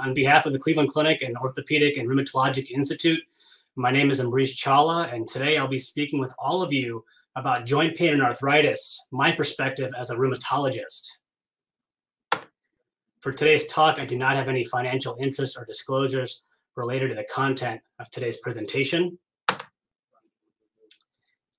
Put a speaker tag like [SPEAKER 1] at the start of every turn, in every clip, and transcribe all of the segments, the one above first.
[SPEAKER 1] On behalf of the Cleveland Clinic and Orthopedic and Rheumatologic Institute, my name is Ambreesh Chawla, and today I'll be speaking with all of you about joint pain and arthritis, my perspective as a rheumatologist. For today's talk, I do not have any financial interests or disclosures related to the content of today's presentation.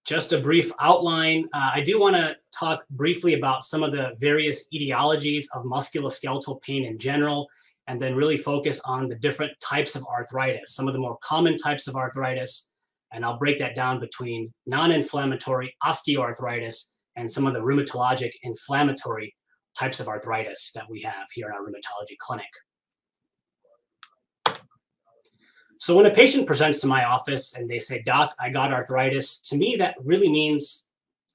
[SPEAKER 1] Just a brief outline. Uh, I do want to talk briefly about some of the various etiologies of musculoskeletal pain in general, and then really focus on the different types of arthritis, some of the more common types of arthritis, and I'll break that down between non-inflammatory osteoarthritis and some of the rheumatologic inflammatory types of arthritis that we have here in our rheumatology clinic. So when a patient presents to my office and they say, Doc, I got arthritis, to me, that really means,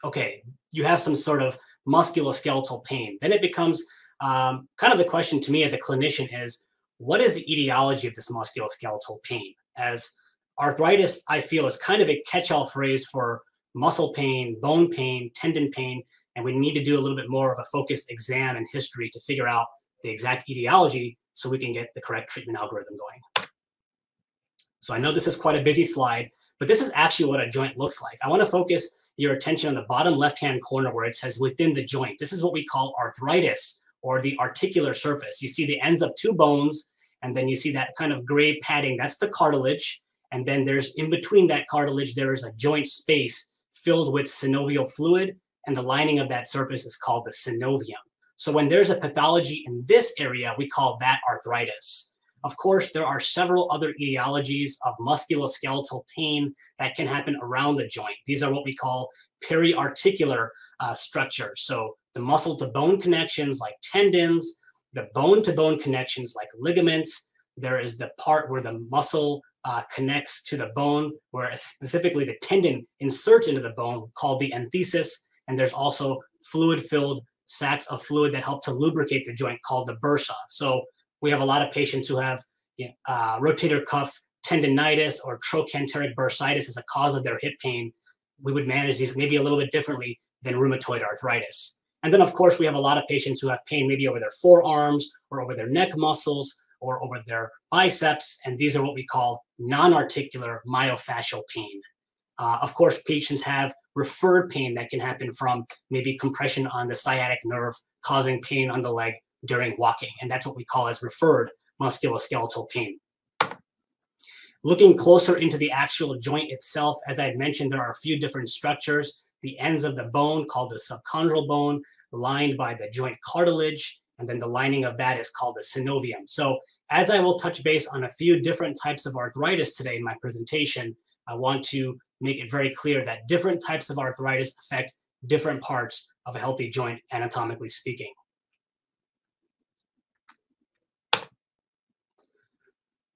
[SPEAKER 1] okay, you have some sort of musculoskeletal pain. Then it becomes um, kind of the question to me as a clinician is, what is the etiology of this musculoskeletal pain? As arthritis, I feel, is kind of a catch all phrase for muscle pain, bone pain, tendon pain, and we need to do a little bit more of a focused exam and history to figure out the exact etiology so we can get the correct treatment algorithm going. So I know this is quite a busy slide, but this is actually what a joint looks like. I want to focus your attention on the bottom left-hand corner where it says within the joint. This is what we call arthritis or the articular surface. You see the ends of two bones, and then you see that kind of gray padding. That's the cartilage. And then there's in between that cartilage, there is a joint space filled with synovial fluid, and the lining of that surface is called the synovium. So when there's a pathology in this area, we call that arthritis. Of course, there are several other etiologies of musculoskeletal pain that can happen around the joint. These are what we call periarticular uh, structures. So the muscle to bone connections like tendons, the bone to bone connections like ligaments. There is the part where the muscle uh, connects to the bone, where specifically the tendon inserts into the bone called the enthesis. And there's also fluid filled sacs of fluid that help to lubricate the joint called the bursa. So we have a lot of patients who have you know, uh, rotator cuff tendonitis or trochanteric bursitis as a cause of their hip pain. We would manage these maybe a little bit differently than rheumatoid arthritis. And then, of course, we have a lot of patients who have pain maybe over their forearms or over their neck muscles or over their biceps. And these are what we call non articular myofascial pain. Uh, of course, patients have referred pain that can happen from maybe compression on the sciatic nerve causing pain on the leg during walking. And that's what we call as referred musculoskeletal pain. Looking closer into the actual joint itself, as I mentioned, there are a few different structures. The ends of the bone called the subchondral bone, lined by the joint cartilage, and then the lining of that is called the synovium. So as I will touch base on a few different types of arthritis today in my presentation, I want to make it very clear that different types of arthritis affect different parts of a healthy joint, anatomically speaking.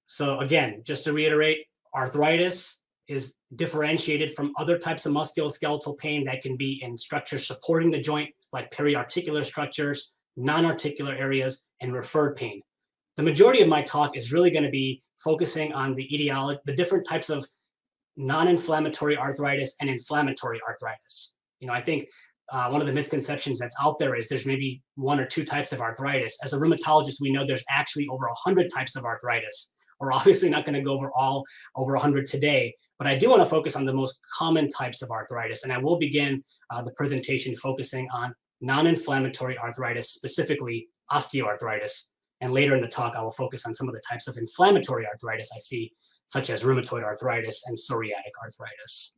[SPEAKER 1] So again, just to reiterate, arthritis is differentiated from other types of musculoskeletal pain that can be in structures supporting the joint, like periarticular structures, non-articular areas, and referred pain. The majority of my talk is really going to be focusing on the etiology, the different types of non-inflammatory arthritis and inflammatory arthritis. You know, I think uh, one of the misconceptions that's out there is there's maybe one or two types of arthritis. As a rheumatologist, we know there's actually over 100 types of arthritis. We're obviously not going to go over all over 100 today, but I do want to focus on the most common types of arthritis. And I will begin uh, the presentation focusing on non-inflammatory arthritis, specifically osteoarthritis. And later in the talk, I will focus on some of the types of inflammatory arthritis I see, such as rheumatoid arthritis and psoriatic arthritis.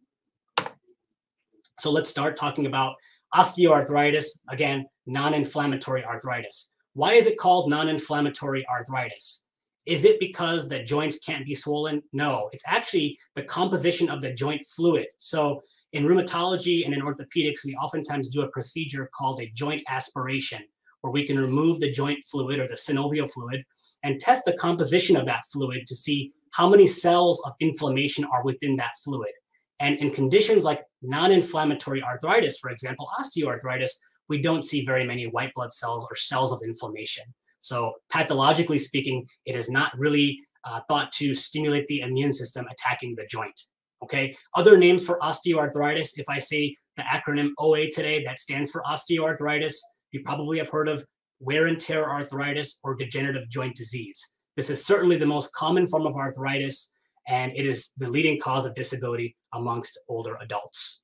[SPEAKER 1] So let's start talking about osteoarthritis, again, non-inflammatory arthritis. Why is it called non-inflammatory arthritis? Is it because the joints can't be swollen? No, it's actually the composition of the joint fluid. So in rheumatology and in orthopedics, we oftentimes do a procedure called a joint aspiration, where we can remove the joint fluid or the synovial fluid and test the composition of that fluid to see how many cells of inflammation are within that fluid. And in conditions like non-inflammatory arthritis, for example, osteoarthritis, we don't see very many white blood cells or cells of inflammation. So pathologically speaking, it is not really uh, thought to stimulate the immune system attacking the joint. Okay. Other names for osteoarthritis, if I say the acronym OA today, that stands for osteoarthritis, you probably have heard of wear and tear arthritis or degenerative joint disease. This is certainly the most common form of arthritis, and it is the leading cause of disability amongst older adults.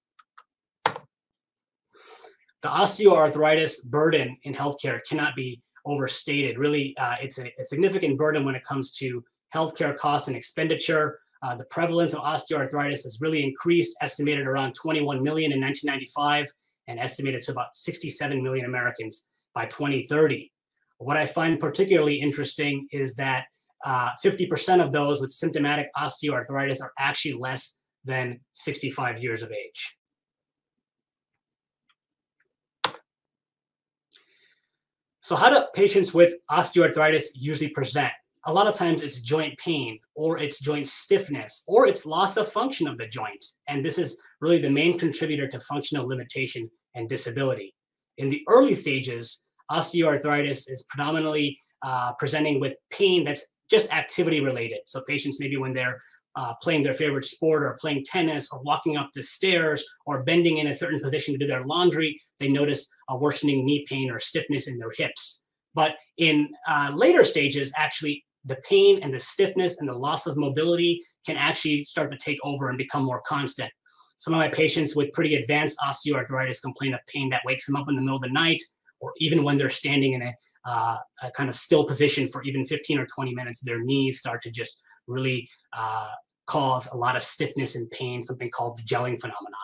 [SPEAKER 1] The osteoarthritis burden in healthcare cannot be overstated. Really, uh, it's a, a, significant burden when it comes to healthcare costs and expenditure. Uh, the prevalence of osteoarthritis has really increased, estimated around 21 million in 1995, and estimated to about 67 million Americans by 2030. What I find particularly interesting is that 50% uh, of those with symptomatic osteoarthritis are actually less than 65 years of age. So how do patients with osteoarthritis usually present? A lot of times it's joint pain or it's joint stiffness or it's loss of function of the joint. And this is really the main contributor to functional limitation and disability. In the early stages, osteoarthritis is predominantly uh, presenting with pain that's just activity related. So patients maybe when they're uh, playing their favorite sport or playing tennis or walking up the stairs or bending in a certain position to do their laundry, they notice a worsening knee pain or stiffness in their hips. But in uh, later stages, actually, the pain and the stiffness and the loss of mobility can actually start to take over and become more constant. Some of my patients with pretty advanced osteoarthritis complain of pain that wakes them up in the middle of the night, or even when they're standing in a, uh, a kind of still position for even 15 or 20 minutes, their knees start to just really uh, cause a lot of stiffness and pain, something called the gelling phenomenon.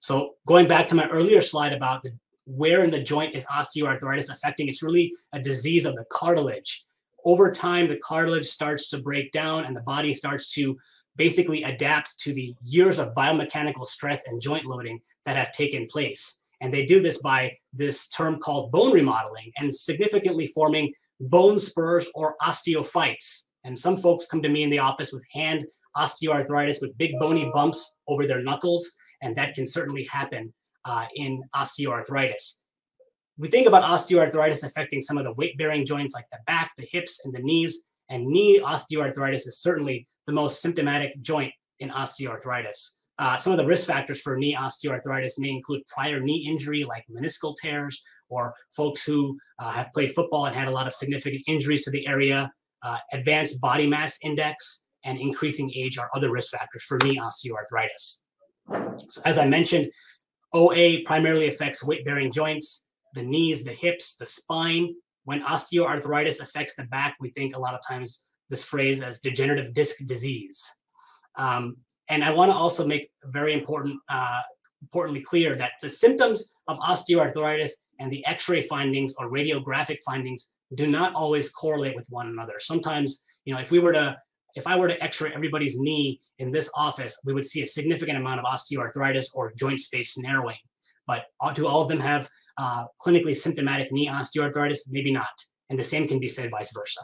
[SPEAKER 1] So going back to my earlier slide about the, where in the joint is osteoarthritis affecting, it's really a disease of the cartilage. Over time, the cartilage starts to break down and the body starts to basically adapt to the years of biomechanical stress and joint loading that have taken place. And they do this by this term called bone remodeling and significantly forming bone spurs or osteophytes. And some folks come to me in the office with hand osteoarthritis with big bony bumps over their knuckles. And that can certainly happen uh, in osteoarthritis. We think about osteoarthritis affecting some of the weight bearing joints like the back, the hips, and the knees. And knee osteoarthritis is certainly the most symptomatic joint in osteoarthritis. Uh, some of the risk factors for knee osteoarthritis may include prior knee injury like meniscal tears, or folks who uh, have played football and had a lot of significant injuries to the area. Uh, advanced body mass index and increasing age are other risk factors for knee osteoarthritis. So as I mentioned, OA primarily affects weight-bearing joints, the knees, the hips, the spine. When osteoarthritis affects the back, we think a lot of times this phrase as degenerative disc disease. Um, and I want to also make very important, uh, importantly clear that the symptoms of osteoarthritis and the X-ray findings or radiographic findings do not always correlate with one another. Sometimes, you know, if we were to, if I were to X-ray everybody's knee in this office, we would see a significant amount of osteoarthritis or joint space narrowing. But do all of them have uh, clinically symptomatic knee osteoarthritis? Maybe not. And the same can be said vice versa.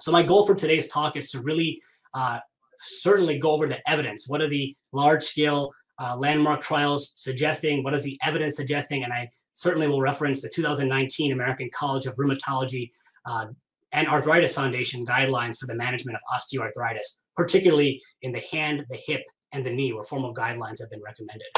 [SPEAKER 1] So my goal for today's talk is to really uh, certainly go over the evidence. What are the large scale uh, landmark trials suggesting? What is the evidence suggesting? And I certainly will reference the 2019 American College of Rheumatology uh, and Arthritis Foundation guidelines for the management of osteoarthritis, particularly in the hand, the hip, and the knee, where formal guidelines have been recommended.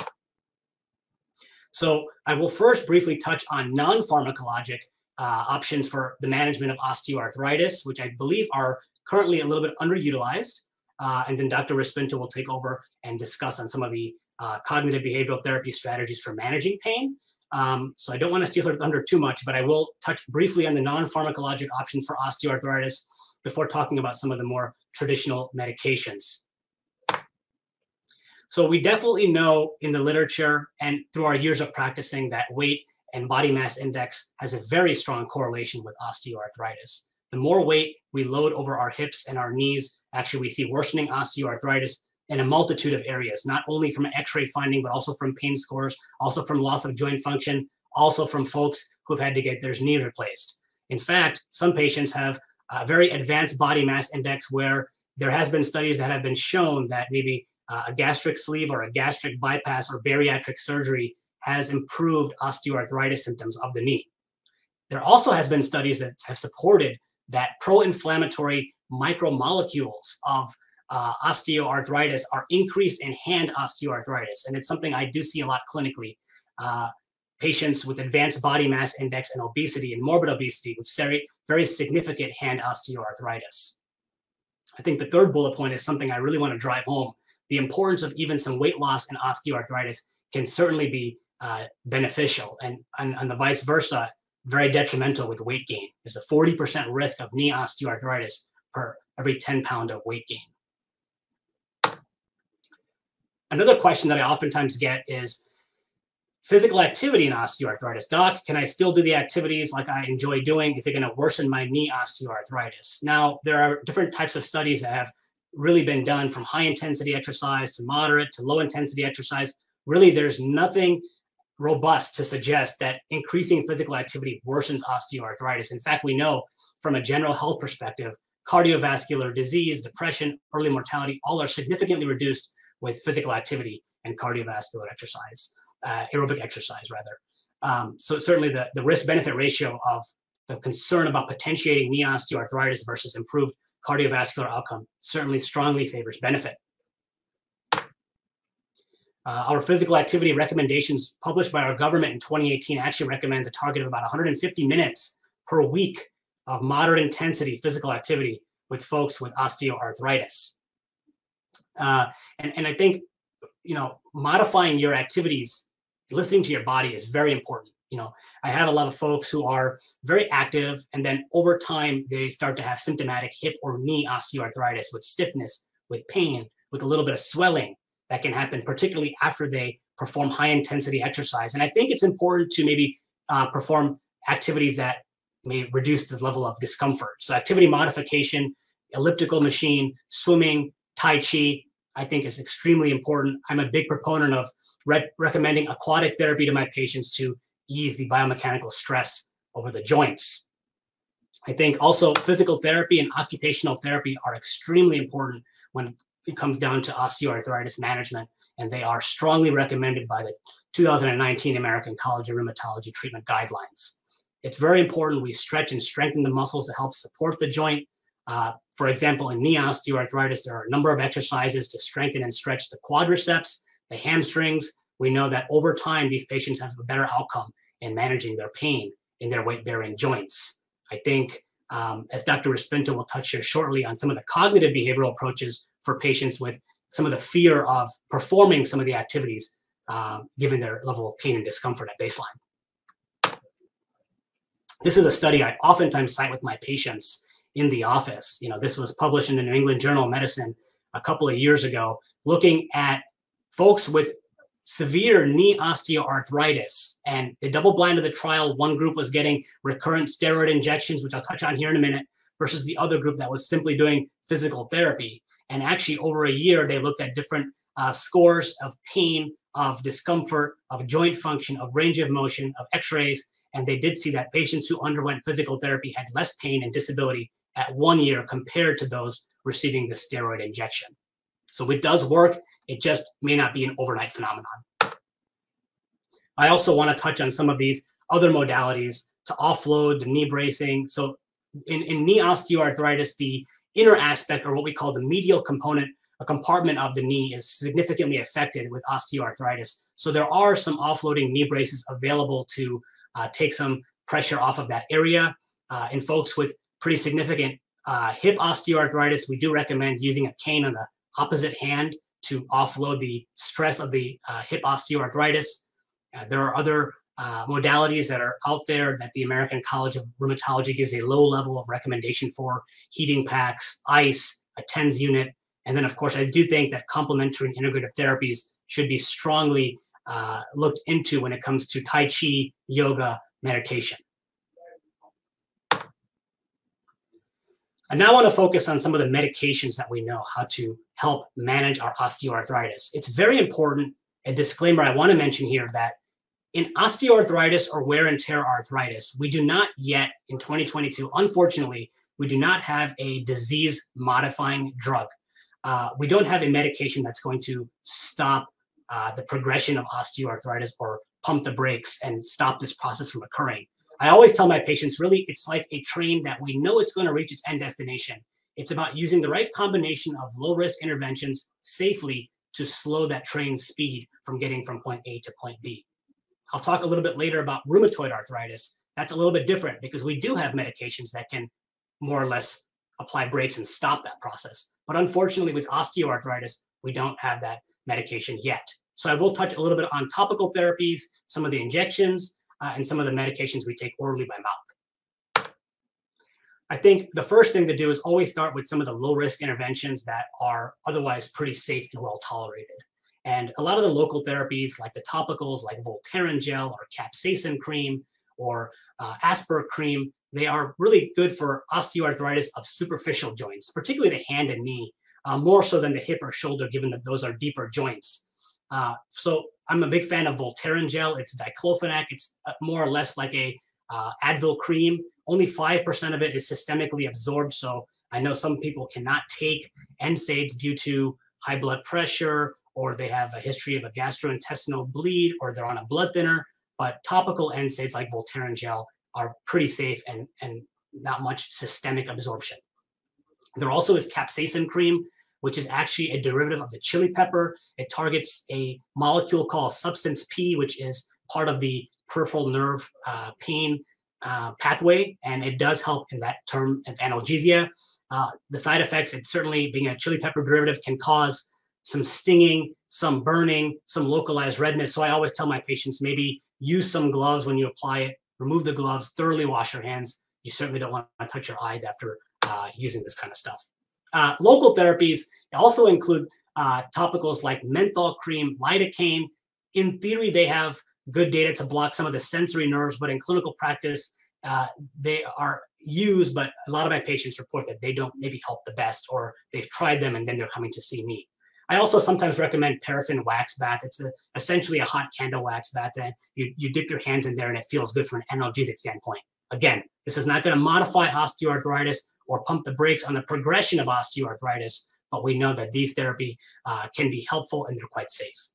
[SPEAKER 1] So I will first briefly touch on non-pharmacologic uh, options for the management of osteoarthritis, which I believe are currently a little bit underutilized. Uh, and then Dr. Rispinto will take over and discuss on some of the uh, cognitive behavioral therapy strategies for managing pain. Um, so I don't want to steal her thunder too much, but I will touch briefly on the non-pharmacologic options for osteoarthritis before talking about some of the more traditional medications. So we definitely know in the literature and through our years of practicing that weight and body mass index has a very strong correlation with osteoarthritis. The more weight we load over our hips and our knees, actually we see worsening osteoarthritis in a multitude of areas, not only from x-ray finding, but also from pain scores, also from loss of joint function, also from folks who've had to get their knee replaced. In fact, some patients have a very advanced body mass index where there has been studies that have been shown that maybe uh, a gastric sleeve or a gastric bypass or bariatric surgery has improved osteoarthritis symptoms of the knee. There also has been studies that have supported that pro-inflammatory micromolecules of uh, osteoarthritis are increased in hand osteoarthritis. And it's something I do see a lot clinically. Uh, patients with advanced body mass index and obesity and morbid obesity with very, very significant hand osteoarthritis. I think the third bullet point is something I really want to drive home. The importance of even some weight loss and osteoarthritis can certainly be uh, beneficial and, and, and the vice versa, very detrimental with weight gain. There's a 40% risk of knee osteoarthritis per every 10 pound of weight gain. Another question that I oftentimes get is, physical activity in osteoarthritis. Doc, can I still do the activities like I enjoy doing? Is it going to worsen my knee osteoarthritis? Now, there are different types of studies that have really been done from high intensity exercise to moderate to low intensity exercise. Really, there's nothing robust to suggest that increasing physical activity worsens osteoarthritis. In fact, we know from a general health perspective, cardiovascular disease, depression, early mortality, all are significantly reduced with physical activity and cardiovascular exercise uh, aerobic exercise rather. Um, so certainly the, the risk benefit ratio of the concern about potentiating knee osteoarthritis versus improved cardiovascular outcome certainly strongly favors benefit. Uh, our physical activity recommendations published by our government in 2018 actually recommends a target of about 150 minutes per week of moderate intensity physical activity with folks with osteoarthritis. Uh, and, and I think, you know, modifying your activities listening to your body is very important. You know, I have a lot of folks who are very active, and then over time they start to have symptomatic hip or knee osteoarthritis with stiffness, with pain, with a little bit of swelling that can happen, particularly after they perform high intensity exercise. And I think it's important to maybe uh, perform activities that may reduce the level of discomfort. So, activity modification, elliptical machine, swimming, Tai Chi, I think is extremely important. I'm a big proponent of re- recommending aquatic therapy to my patients to ease the biomechanical stress over the joints. I think also physical therapy and occupational therapy are extremely important when it comes down to osteoarthritis management, and they are strongly recommended by the 2019 American College of Rheumatology treatment guidelines. It's very important we stretch and strengthen the muscles to help support the joint uh, for example, in knee osteoarthritis, there are a number of exercises to strengthen and stretch the quadriceps, the hamstrings. We know that over time, these patients have a better outcome in managing their pain in their weight bearing joints. I think, um, as Dr. Rispinto will touch here shortly on some of the cognitive behavioral approaches for patients with some of the fear of performing some of the activities uh, given their level of pain and discomfort at baseline. This is a study I oftentimes cite with my patients in the office. You know, this was published in the New England Journal of Medicine a couple of years ago, looking at folks with severe knee osteoarthritis. And the double blind of the trial, one group was getting recurrent steroid injections, which I'll touch on here in a minute, versus the other group that was simply doing physical therapy. And actually, over a year, they looked at different uh, scores of pain, of discomfort, of joint function, of range of motion, of x rays. And they did see that patients who underwent physical therapy had less pain and disability at one year compared to those receiving the steroid injection. So it does work. It just may not be an overnight phenomenon. I also want to touch on some of these other modalities to offload the knee bracing. So in, in knee osteoarthritis, the inner aspect or what we call the medial component, a compartment of the knee is significantly affected with osteoarthritis. So there are some offloading knee braces available to uh, take some pressure off of that area. Uh, in folks with pretty significant uh, hip osteoarthritis, we do recommend using a cane on the opposite hand to offload the stress of the uh, hip osteoarthritis. Uh, there are other uh, modalities that are out there that the American College of Rheumatology gives a low level of recommendation for heating packs, ice, a TENS unit. And then, of course, I do think that complementary and integrative therapies should be strongly uh, looked into when it comes to Tai Chi, yoga, meditation. I now want to focus on some of the medications that we know how to help manage our osteoarthritis. It's very important, a disclaimer I want to mention here that in osteoarthritis or wear and tear arthritis, we do not yet in 2022, unfortunately, we do not have a disease modifying drug. Uh, we don't have a medication that's going to stop uh, the progression of osteoarthritis or pump the brakes and stop this process from occurring. I always tell my patients really, it's like a train that we know it's going to reach its end destination. It's about using the right combination of low risk interventions safely to slow that train's speed from getting from point A to point B. I'll talk a little bit later about rheumatoid arthritis. That's a little bit different because we do have medications that can more or less apply brakes and stop that process. But unfortunately, with osteoarthritis, we don't have that medication yet. So I will touch a little bit on topical therapies, some of the injections, uh, and some of the medications we take orally by mouth. I think the first thing to do is always start with some of the low risk interventions that are otherwise pretty safe and well tolerated. And a lot of the local therapies, like the topicals, like Voltaren gel or capsaicin cream or uh, Aspercreme, they are really good for osteoarthritis of superficial joints, particularly the hand and knee, uh, more so than the hip or shoulder, given that those are deeper joints. Uh, so I'm a big fan of Voltaren gel. It's diclofenac. It's uh, more or less like a uh, Advil cream. Only 5% of it is systemically absorbed. So I know some people cannot take NSAIDs due to high blood pressure, or they have a history of a gastrointestinal bleed, or they're on a blood thinner. But topical NSAIDs like Voltaren gel are pretty safe and, and not much systemic absorption. There also is capsaicin cream, which is actually a derivative of the chili pepper. It targets a molecule called substance P, which is part of the peripheral nerve uh, pain uh, pathway, and it does help in that term of analgesia. Uh, the side effects, it certainly being a chili pepper derivative, can cause some stinging, some burning, some localized redness. So I always tell my patients maybe use some gloves when you apply it, remove the gloves, thoroughly wash your hands. You certainly don't want to touch your eyes after uh, using this kind of stuff. Uh, local therapies also include uh, topicals like menthol cream, lidocaine. In theory, they have good data to block some of the sensory nerves, but in clinical practice, uh, they are used, but a lot of my patients report that they don't maybe help the best, or they've tried them and then they're coming to see me. I also sometimes recommend paraffin wax bath. It's a, essentially a hot candle wax bath, and you, you dip your hands in there and it feels good from an analgesic standpoint. Again, this is not going to modify osteoarthritis or pump the brakes on the progression of osteoarthritis, but we know that these therapy uh, can be helpful and they're quite safe.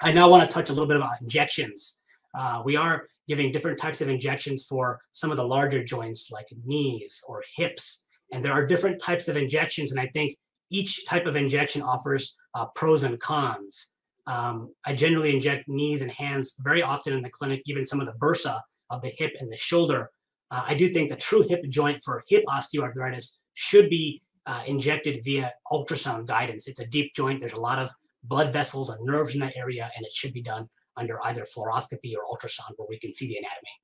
[SPEAKER 1] I now want to touch a little bit about injections. Uh, we are giving different types of injections for some of the larger joints like knees or hips. And there are different types of injections. And I think each type of injection offers uh, pros and cons. Um, I generally inject knees and hands very often in the clinic, even some of the bursa of the hip and the shoulder. Uh, I do think the true hip joint for hip osteoarthritis should be uh, injected via ultrasound guidance. It's a deep joint. There's a lot of blood vessels and nerves in that area, and it should be done under either fluoroscopy or ultrasound where we can see the anatomy.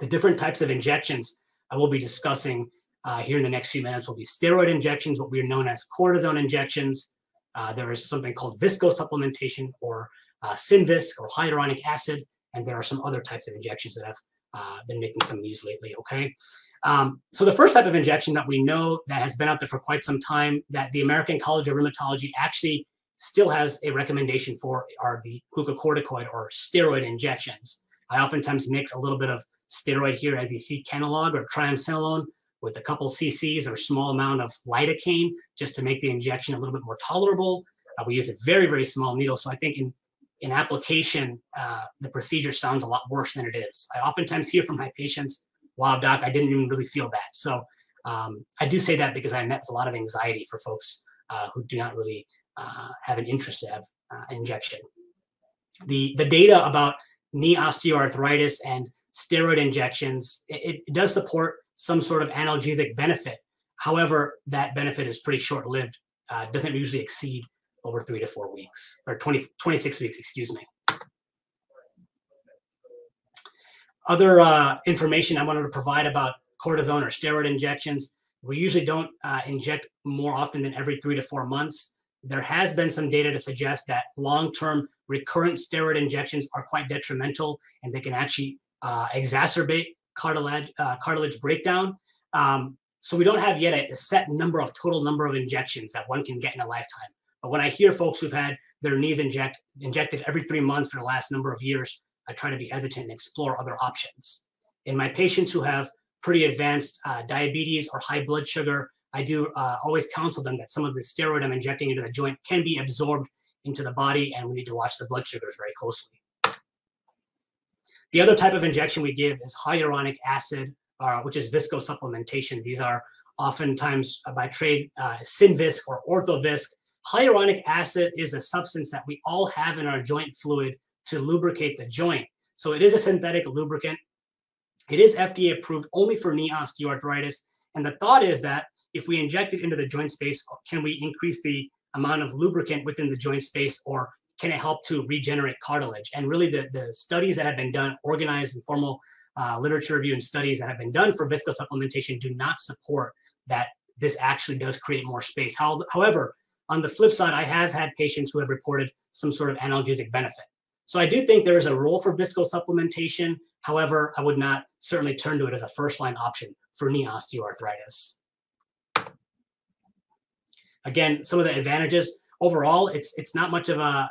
[SPEAKER 1] The different types of injections I will be discussing uh, here in the next few minutes will be steroid injections, what we are known as cortisone injections. Uh, there is something called viscosupplementation or uh, Synvisc or hyaluronic acid, and there are some other types of injections that have uh, been making some news lately. Okay, um, so the first type of injection that we know that has been out there for quite some time that the American College of Rheumatology actually still has a recommendation for are the glucocorticoid or steroid injections. I oftentimes mix a little bit of steroid here as you see Kenalog or triamcinolone with a couple cc's or small amount of lidocaine just to make the injection a little bit more tolerable. Uh, we use a very, very small needle. So I think in in application, uh, the procedure sounds a lot worse than it is. I oftentimes hear from my patients, wow, doc, I didn't even really feel that. So um, I do say that because I met with a lot of anxiety for folks uh, who do not really uh, have an interest to have uh, injection. The, the data about knee osteoarthritis and steroid injections, it, it does support some sort of analgesic benefit. However, that benefit is pretty short lived, uh, doesn't usually exceed over three to four weeks or 20, 26 weeks, excuse me. Other uh, information I wanted to provide about cortisone or steroid injections. We usually don't uh, inject more often than every three to four months. There has been some data to suggest that long-term recurrent steroid injections are quite detrimental and they can actually uh, exacerbate cartilage, uh, cartilage breakdown. Um, so we don't have yet a, a set number of total number of injections that one can get in a lifetime. But when I hear folks who've had their knees inject, injected every three months for the last number of years, I try to be hesitant and explore other options. In my patients who have pretty advanced uh, diabetes or high blood sugar, I do uh, always counsel them that some of the steroid I'm injecting into the joint can be absorbed into the body, and we need to watch the blood sugars very closely. The other type of injection we give is hyaluronic acid, uh, which is viscosupplementation. These are oftentimes by trade uh, Synvisc or Orthovisc. Hyaluronic acid is a substance that we all have in our joint fluid to lubricate the joint. So it is a synthetic lubricant. It is FDA approved only for knee osteoarthritis. And the thought is that if we inject it into the joint space, can we increase the amount of lubricant within the joint space or can it help to regenerate cartilage? And really, the, the studies that have been done, organized and formal uh, literature review and studies that have been done for visco supplementation do not support that this actually does create more space. How, however, on the flip side, I have had patients who have reported some sort of analgesic benefit. So I do think there is a role for visco supplementation. However, I would not certainly turn to it as a first line option for knee osteoarthritis. Again, some of the advantages overall, it's it's not much of a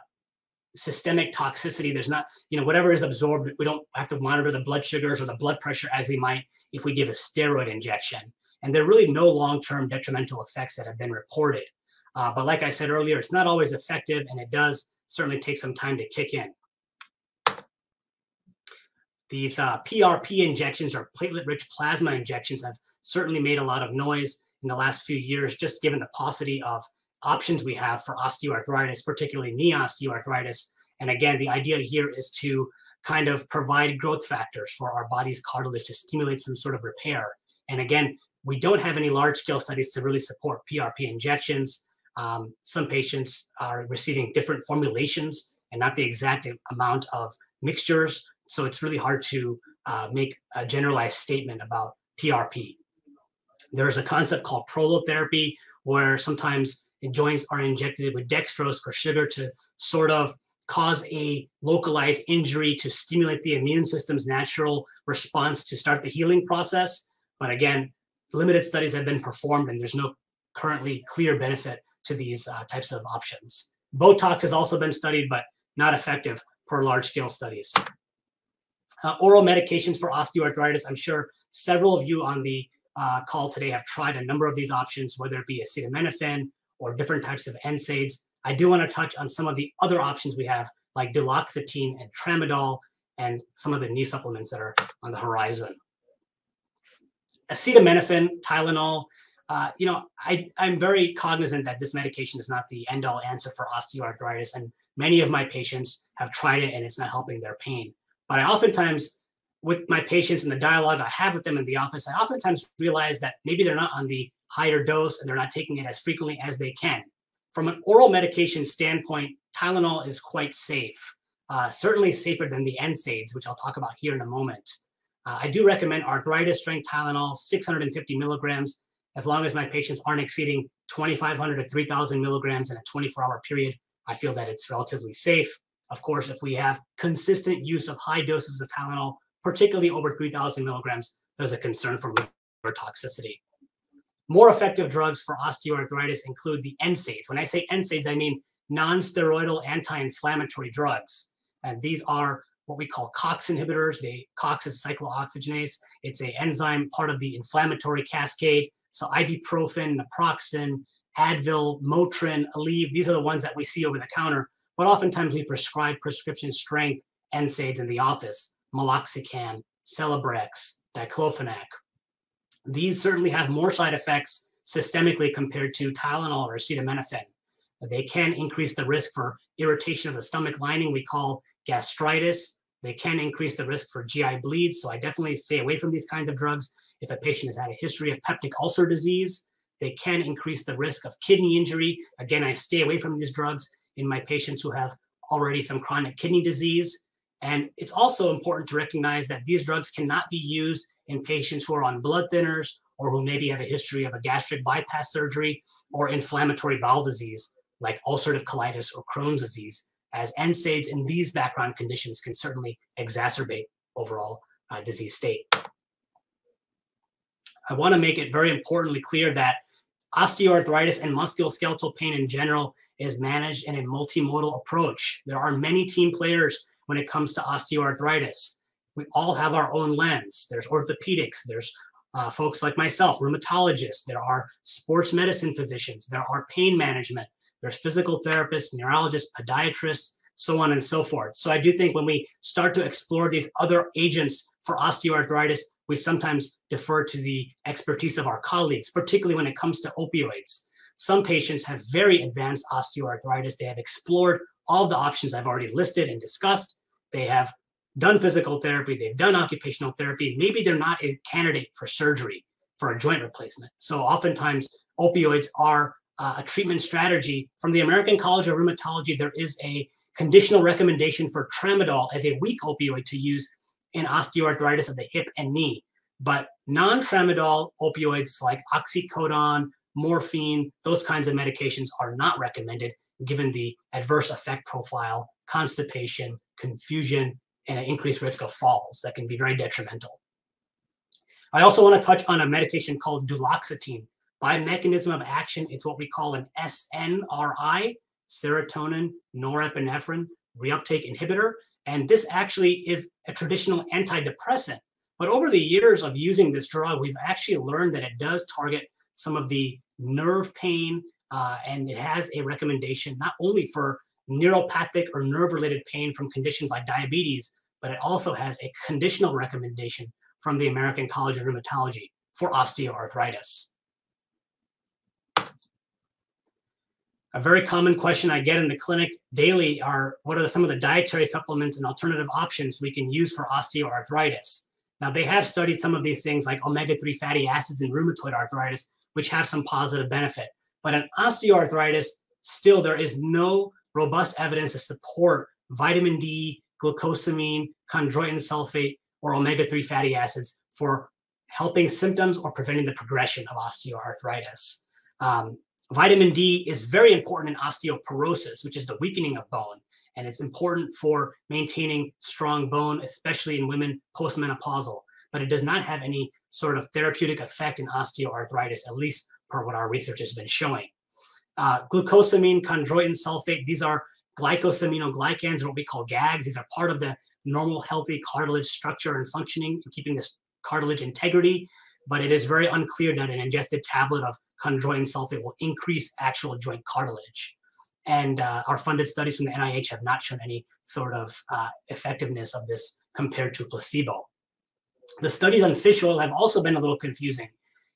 [SPEAKER 1] systemic toxicity. There's not, you know, whatever is absorbed, we don't have to monitor the blood sugars or the blood pressure as we might if we give a steroid injection. And there are really no long-term detrimental effects that have been reported. Uh, but like I said earlier, it's not always effective and it does certainly take some time to kick in. These uh, PRP injections or platelet-rich plasma injections have certainly made a lot of noise in the last few years, just given the paucity of options we have for osteoarthritis, particularly knee osteoarthritis. And again, the idea here is to kind of provide growth factors for our body's cartilage to stimulate some sort of repair. And again, we don't have any large scale studies to really support PRP injections. Um, some patients are receiving different formulations and not the exact amount of mixtures. So it's really hard to uh, make a generalized statement about PRP. There's a concept called prolotherapy, where sometimes joints are injected with dextrose or sugar to sort of cause a localized injury to stimulate the immune system's natural response to start the healing process. But again, limited studies have been performed and there's no currently clear benefit to these uh, types of options. Botox has also been studied, but not effective per large scale studies. Uh, oral medications for osteoarthritis. I'm sure several of you on the uh, call today have tried a number of these options, whether it be acetaminophen or different types of NSAIDs. I do want to touch on some of the other options we have, like duloxetine and tramadol, and some of the new supplements that are on the horizon. Acetaminophen, Tylenol, uh, you know, I, I'm very cognizant that this medication is not the end all answer for osteoarthritis. And many of my patients have tried it and it's not helping their pain. But I oftentimes with my patients and the dialogue I have with them in the office, I oftentimes realize that maybe they're not on the higher dose and they're not taking it as frequently as they can. From an oral medication standpoint, Tylenol is quite safe, uh, certainly safer than the NSAIDs, which I'll talk about here in a moment. Uh, I do recommend arthritis strength Tylenol, 650 milligrams, as long as my patients aren't exceeding 2,500 to 3,000 milligrams in a 24 hour period. I feel that it's relatively safe. Of course, if we have consistent use of high doses of Tylenol, particularly over 3,000 milligrams, there's a concern for liver toxicity. More effective drugs for osteoarthritis include the NSAIDs. When I say NSAIDs, I mean non-steroidal anti-inflammatory drugs. And these are what we call COX inhibitors. The COX is cyclooxygenase. It's an enzyme part of the inflammatory cascade. So ibuprofen, naproxen, Advil, Motrin, Aleve, these are the ones that we see over the counter. But oftentimes we prescribe prescription strength NSAIDs in the office meloxicam, Celebrex, diclofenac. These certainly have more side effects systemically compared to Tylenol or acetaminophen. They can increase the risk for irritation of the stomach lining, we call gastritis. They can increase the risk for GI bleeds. So I definitely stay away from these kinds of drugs. If a patient has had a history of peptic ulcer disease, they can increase the risk of kidney injury. Again, I stay away from these drugs in my patients who have already some chronic kidney disease. And it's also important to recognize that these drugs cannot be used in patients who are on blood thinners or who maybe have a history of a gastric bypass surgery or inflammatory bowel disease like ulcerative colitis or Crohn's disease, as NSAIDs in these background conditions can certainly exacerbate overall uh, disease state. I want to make it very importantly clear that osteoarthritis and musculoskeletal pain in general is managed in a multimodal approach. There are many team players when it comes to osteoarthritis. We all have our own lens. There's orthopedics, there's uh, folks like myself, rheumatologists, there are sports medicine physicians, there are pain management, there's physical therapists, neurologists, podiatrists, so on and so forth. So I do think when we start to explore these other agents for osteoarthritis, we sometimes defer to the expertise of our colleagues, particularly when it comes to opioids. Some patients have very advanced osteoarthritis. They have explored all the options I've already listed and discussed, they have done physical therapy, they've done occupational therapy, maybe they're not a candidate for surgery for a joint replacement. So oftentimes opioids are uh, a treatment strategy. From the American College of Rheumatology, there is a conditional recommendation for tramadol as a weak opioid to use in osteoarthritis of the hip and knee. But non-tramadol opioids like oxycodone, morphine, those kinds of medications are not recommended given the adverse effect profile, constipation, confusion, and an increased risk of falls that can be very detrimental. I also want to touch on a medication called duloxetine. By mechanism of action, it's what we call an SNRI, serotonin norepinephrine reuptake inhibitor. And this actually is a traditional antidepressant. But over the years of using this drug, we've actually learned that it does target some of the nerve pain, uh, and it has a recommendation not only for neuropathic or nerve related pain from conditions like diabetes, but it also has a conditional recommendation from the American College of Rheumatology for osteoarthritis. A very common question I get in the clinic daily are what are some of the dietary supplements and alternative options we can use for osteoarthritis? Now, they have studied some of these things like omega 3 fatty acids in rheumatoid arthritis, which have some positive benefit. But in osteoarthritis, still there is no robust evidence to support vitamin D, glucosamine, chondroitin sulfate, or omega 3 fatty acids for helping symptoms or preventing the progression of osteoarthritis. Um, vitamin D is very important in osteoporosis, which is the weakening of bone. And it's important for maintaining strong bone, especially in women postmenopausal. But it does not have any sort of therapeutic effect in osteoarthritis, at least per what our research has been showing. Uh, glucosamine, chondroitin sulfate, these are glycosaminoglycans, or what we call GAGs. These are part of the normal, healthy cartilage structure and functioning and keeping this cartilage integrity. But it is very unclear that an ingested tablet of chondroitin sulfate will increase actual joint cartilage. And uh, our funded studies from the NIH have not shown any sort of uh, effectiveness of this compared to placebo. The studies on fish oil have also been a little confusing.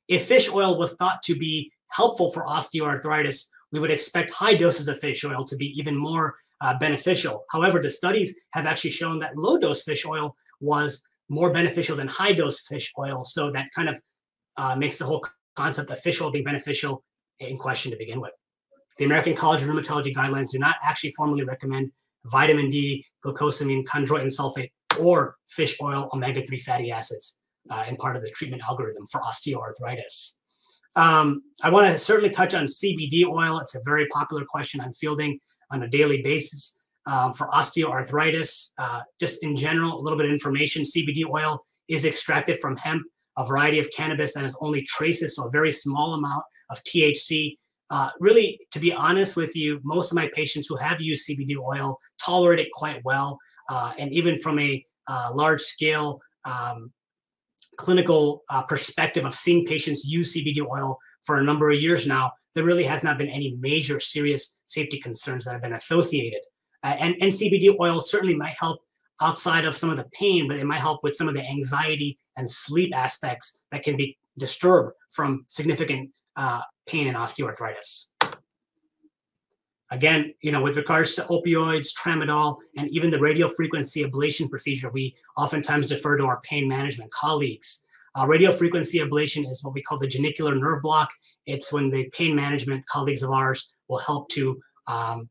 [SPEAKER 1] If fish oil was thought to be helpful for osteoarthritis, we would expect high doses of fish oil to be even more uh, beneficial. However, the studies have actually shown that low dose fish oil was more beneficial than high dose fish oil. So that kind of uh, makes the whole concept of fish oil being beneficial in question to begin with. The American College of Rheumatology guidelines do not actually formally recommend vitamin D, glucosamine, chondroitin sulfate, or fish oil omega 3 fatty acids uh, in part of the treatment algorithm for osteoarthritis. Um, I want to certainly touch on CBD oil. It's a very popular question I'm fielding on a daily basis um, for osteoarthritis. Uh, just in general, a little bit of information CBD oil is extracted from hemp, a variety of cannabis that has only traces, so a very small amount of THC. Uh, really, to be honest with you, most of my patients who have used CBD oil tolerate it quite well. Uh, and even from a uh, large scale um, clinical uh, perspective of seeing patients use CBD oil for a number of years now, there really has not been any major serious safety concerns that have been associated. Uh, and, and CBD oil certainly might help outside of some of the pain, but it might help with some of the anxiety and sleep aspects that can be disturbed from significant uh, pain and osteoarthritis. Again, you know, with regards to opioids, tramadol, and even the radiofrequency ablation procedure, we oftentimes defer to our pain management colleagues. Uh, radiofrequency ablation is what we call the genicular nerve block. It's when the pain management colleagues of ours will help to, um,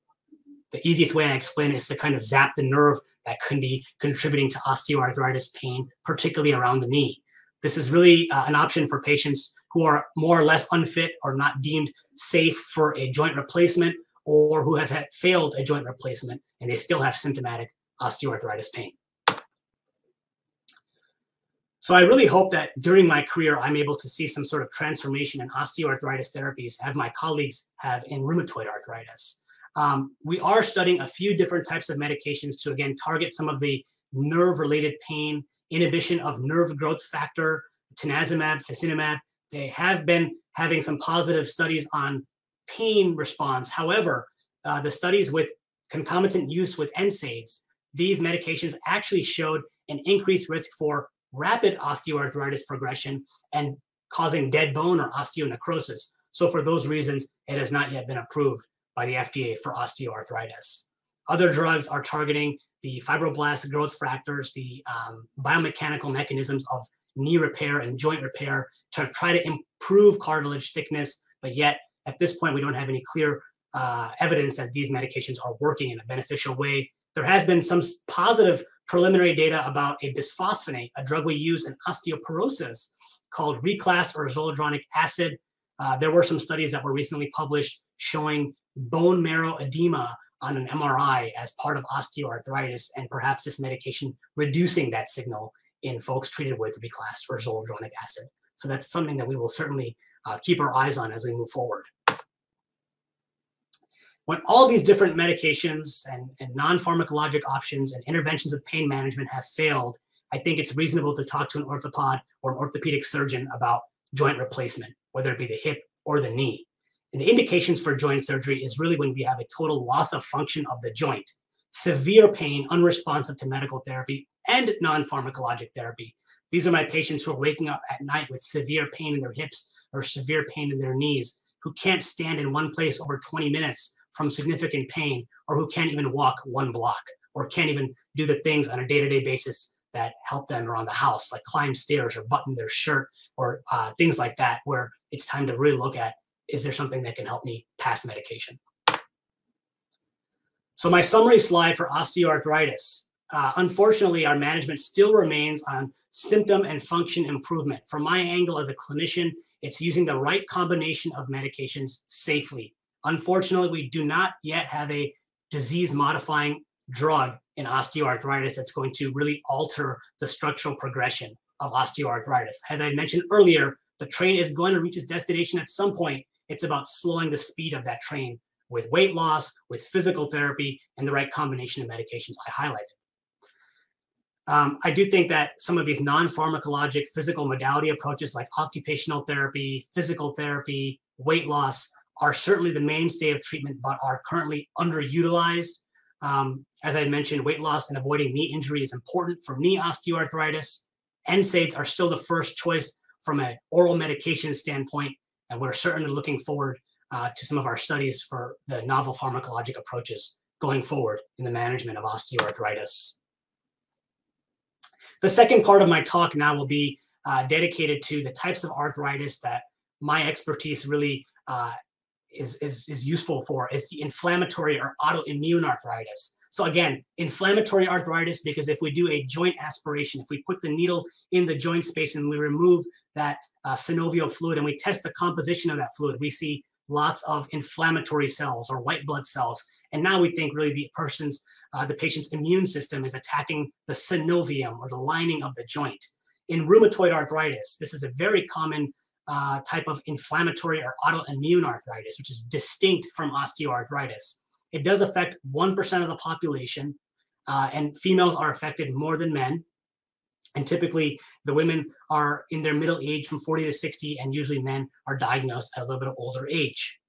[SPEAKER 1] the easiest way I explain it is to kind of zap the nerve that can be contributing to osteoarthritis pain, particularly around the knee. This is really uh, an option for patients who are more or less unfit or not deemed safe for a joint replacement or who have had failed a joint replacement and they still have symptomatic osteoarthritis pain. So I really hope that during my career, I'm able to see some sort of transformation in osteoarthritis therapies as my colleagues have in rheumatoid arthritis. Um, we are studying a few different types of medications to, again, target some of the nerve-related pain, inhibition of nerve growth factor, tanezumab, fasinumab. They have been having some positive studies on pain response. However, uh, the studies with concomitant use with NSAIDs, these medications actually showed an increased risk for rapid osteoarthritis progression and causing dead bone or osteonecrosis. So for those reasons, it has not yet been approved by the FDA for osteoarthritis. Other drugs are targeting the fibroblast growth factors, the um, biomechanical mechanisms of knee repair and joint repair to try to improve cartilage thickness. But yet, at this point, we don't have any clear uh, evidence that these medications are working in a beneficial way. There has been some positive preliminary data about a bisphosphonate, a drug we use in osteoporosis called Reclast or zoledronic acid. Uh, there were some studies that were recently published showing bone marrow edema on an MRI as part of osteoarthritis, and perhaps this medication reducing that signal in folks treated with Reclast or zoledronic acid. So that's something that we will certainly uh, keep our eyes on as we move forward. When all these different medications and, and non-pharmacologic options and interventions with pain management have failed, I think it's reasonable to talk to an orthopod or an orthopedic surgeon about joint replacement, whether it be the hip or the knee. And the indications for joint surgery is really when we have a total loss of function of the joint, severe pain, unresponsive to medical therapy, and non pharmacologic therapy. These are my patients who are waking up at night with severe pain in their hips or severe pain in their knees, who can't stand in one place over 20 minutes from significant pain, or who can't even walk one block, or can't even do the things on a day to day basis that help them around the house, like climb stairs or button their shirt or uh, things like that, where it's time to really look at is there something that can help me pass medication? So my summary slide for osteoarthritis. Uh, unfortunately, our management still remains on symptom and function improvement. From my angle as a clinician, it's using the right combination of medications safely. Unfortunately, we do not yet have a disease modifying drug in osteoarthritis that's going to really alter the structural progression of osteoarthritis. As I mentioned earlier, the train is going to reach its destination at some point, it's about slowing the speed of that train with weight loss, with physical therapy, and the right combination of medications I highlighted. Um, I do think that some of these non pharmacologic physical modality approaches like occupational therapy, physical therapy, weight loss are certainly the mainstay of treatment, but are currently underutilized. Um, as I mentioned, weight loss and avoiding knee injury is important for knee osteoarthritis. NSAIDs are still the first choice from an oral medication standpoint, and we're certainly looking forward uh, to some of our studies for the novel pharmacologic approaches going forward in the management of osteoarthritis. The second part of my talk now will be uh, dedicated to the types of arthritis that my expertise really uh, is, is, is useful for. It's the inflammatory or autoimmune arthritis. So again, inflammatory arthritis, because if we do a joint aspiration, if we put the needle in the joint space and we remove that uh, synovial fluid and we test the composition of that fluid, we see lots of inflammatory cells or white blood cells. And now we think really the person's, uh, the patient's immune system is attacking the synovium or the lining of the joint. In rheumatoid arthritis, this is a very common uh, type of inflammatory or autoimmune arthritis, which is distinct from osteoarthritis. It does affect 1% of the population, uh, and females are affected more than men. And typically, the women are in their middle age from 40 to 60, and usually men are diagnosed at a little bit of older age.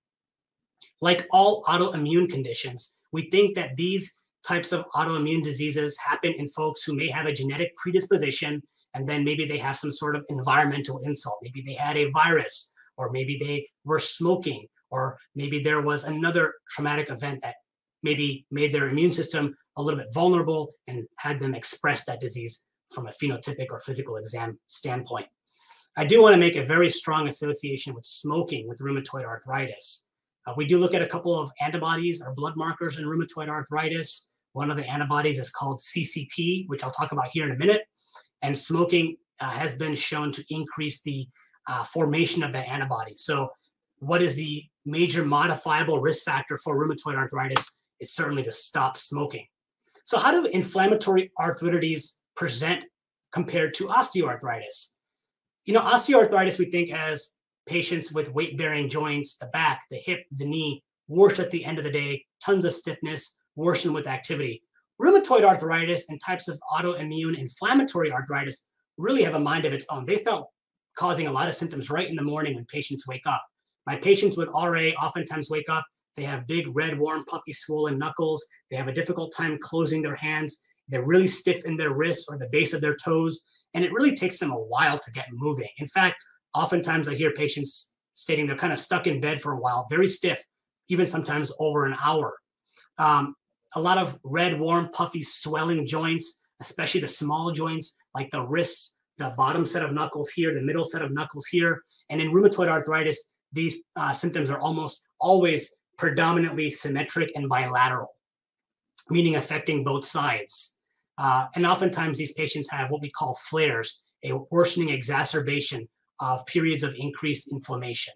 [SPEAKER 1] Like all autoimmune conditions, we think that these types of autoimmune diseases happen in folks who may have a genetic predisposition, and then maybe they have some sort of environmental insult. Maybe they had a virus, or maybe they were smoking, or maybe there was another traumatic event that maybe made their immune system a little bit vulnerable and had them express that disease from a phenotypic or physical exam standpoint. I do want to make a very strong association with smoking with rheumatoid arthritis. Uh, we do look at a couple of antibodies or blood markers in rheumatoid arthritis. One of the antibodies is called CCP, which I'll talk about here in a minute. And smoking uh, has been shown to increase the uh, formation of that antibody. So, what is the major modifiable risk factor for rheumatoid arthritis? It's certainly to stop smoking. So, how do inflammatory arthritides present compared to osteoarthritis. You know, osteoarthritis we think as patients with weight bearing joints, the back, the hip, the knee, worse at the end of the day, tons of stiffness, worsen with activity. Rheumatoid arthritis and types of autoimmune inflammatory arthritis really have a mind of its own. They start causing a lot of symptoms right in the morning when patients wake up. My patients with RA oftentimes wake up, they have big, red, warm, puffy, swollen knuckles. They have a difficult time closing their hands. They're really stiff in their wrists or the base of their toes, and it really takes them a while to get moving. In fact, oftentimes I hear patients stating they're kind of stuck in bed for a while, very stiff, even sometimes over an hour. Um, a lot of red, warm, puffy, swelling joints, especially the small joints like the wrists, the bottom set of knuckles here, the middle set of knuckles here. And in rheumatoid arthritis, these uh, symptoms are almost always predominantly symmetric and bilateral, meaning affecting both sides. Uh, and oftentimes these patients have what we call flares, a worsening exacerbation of periods of increased inflammation.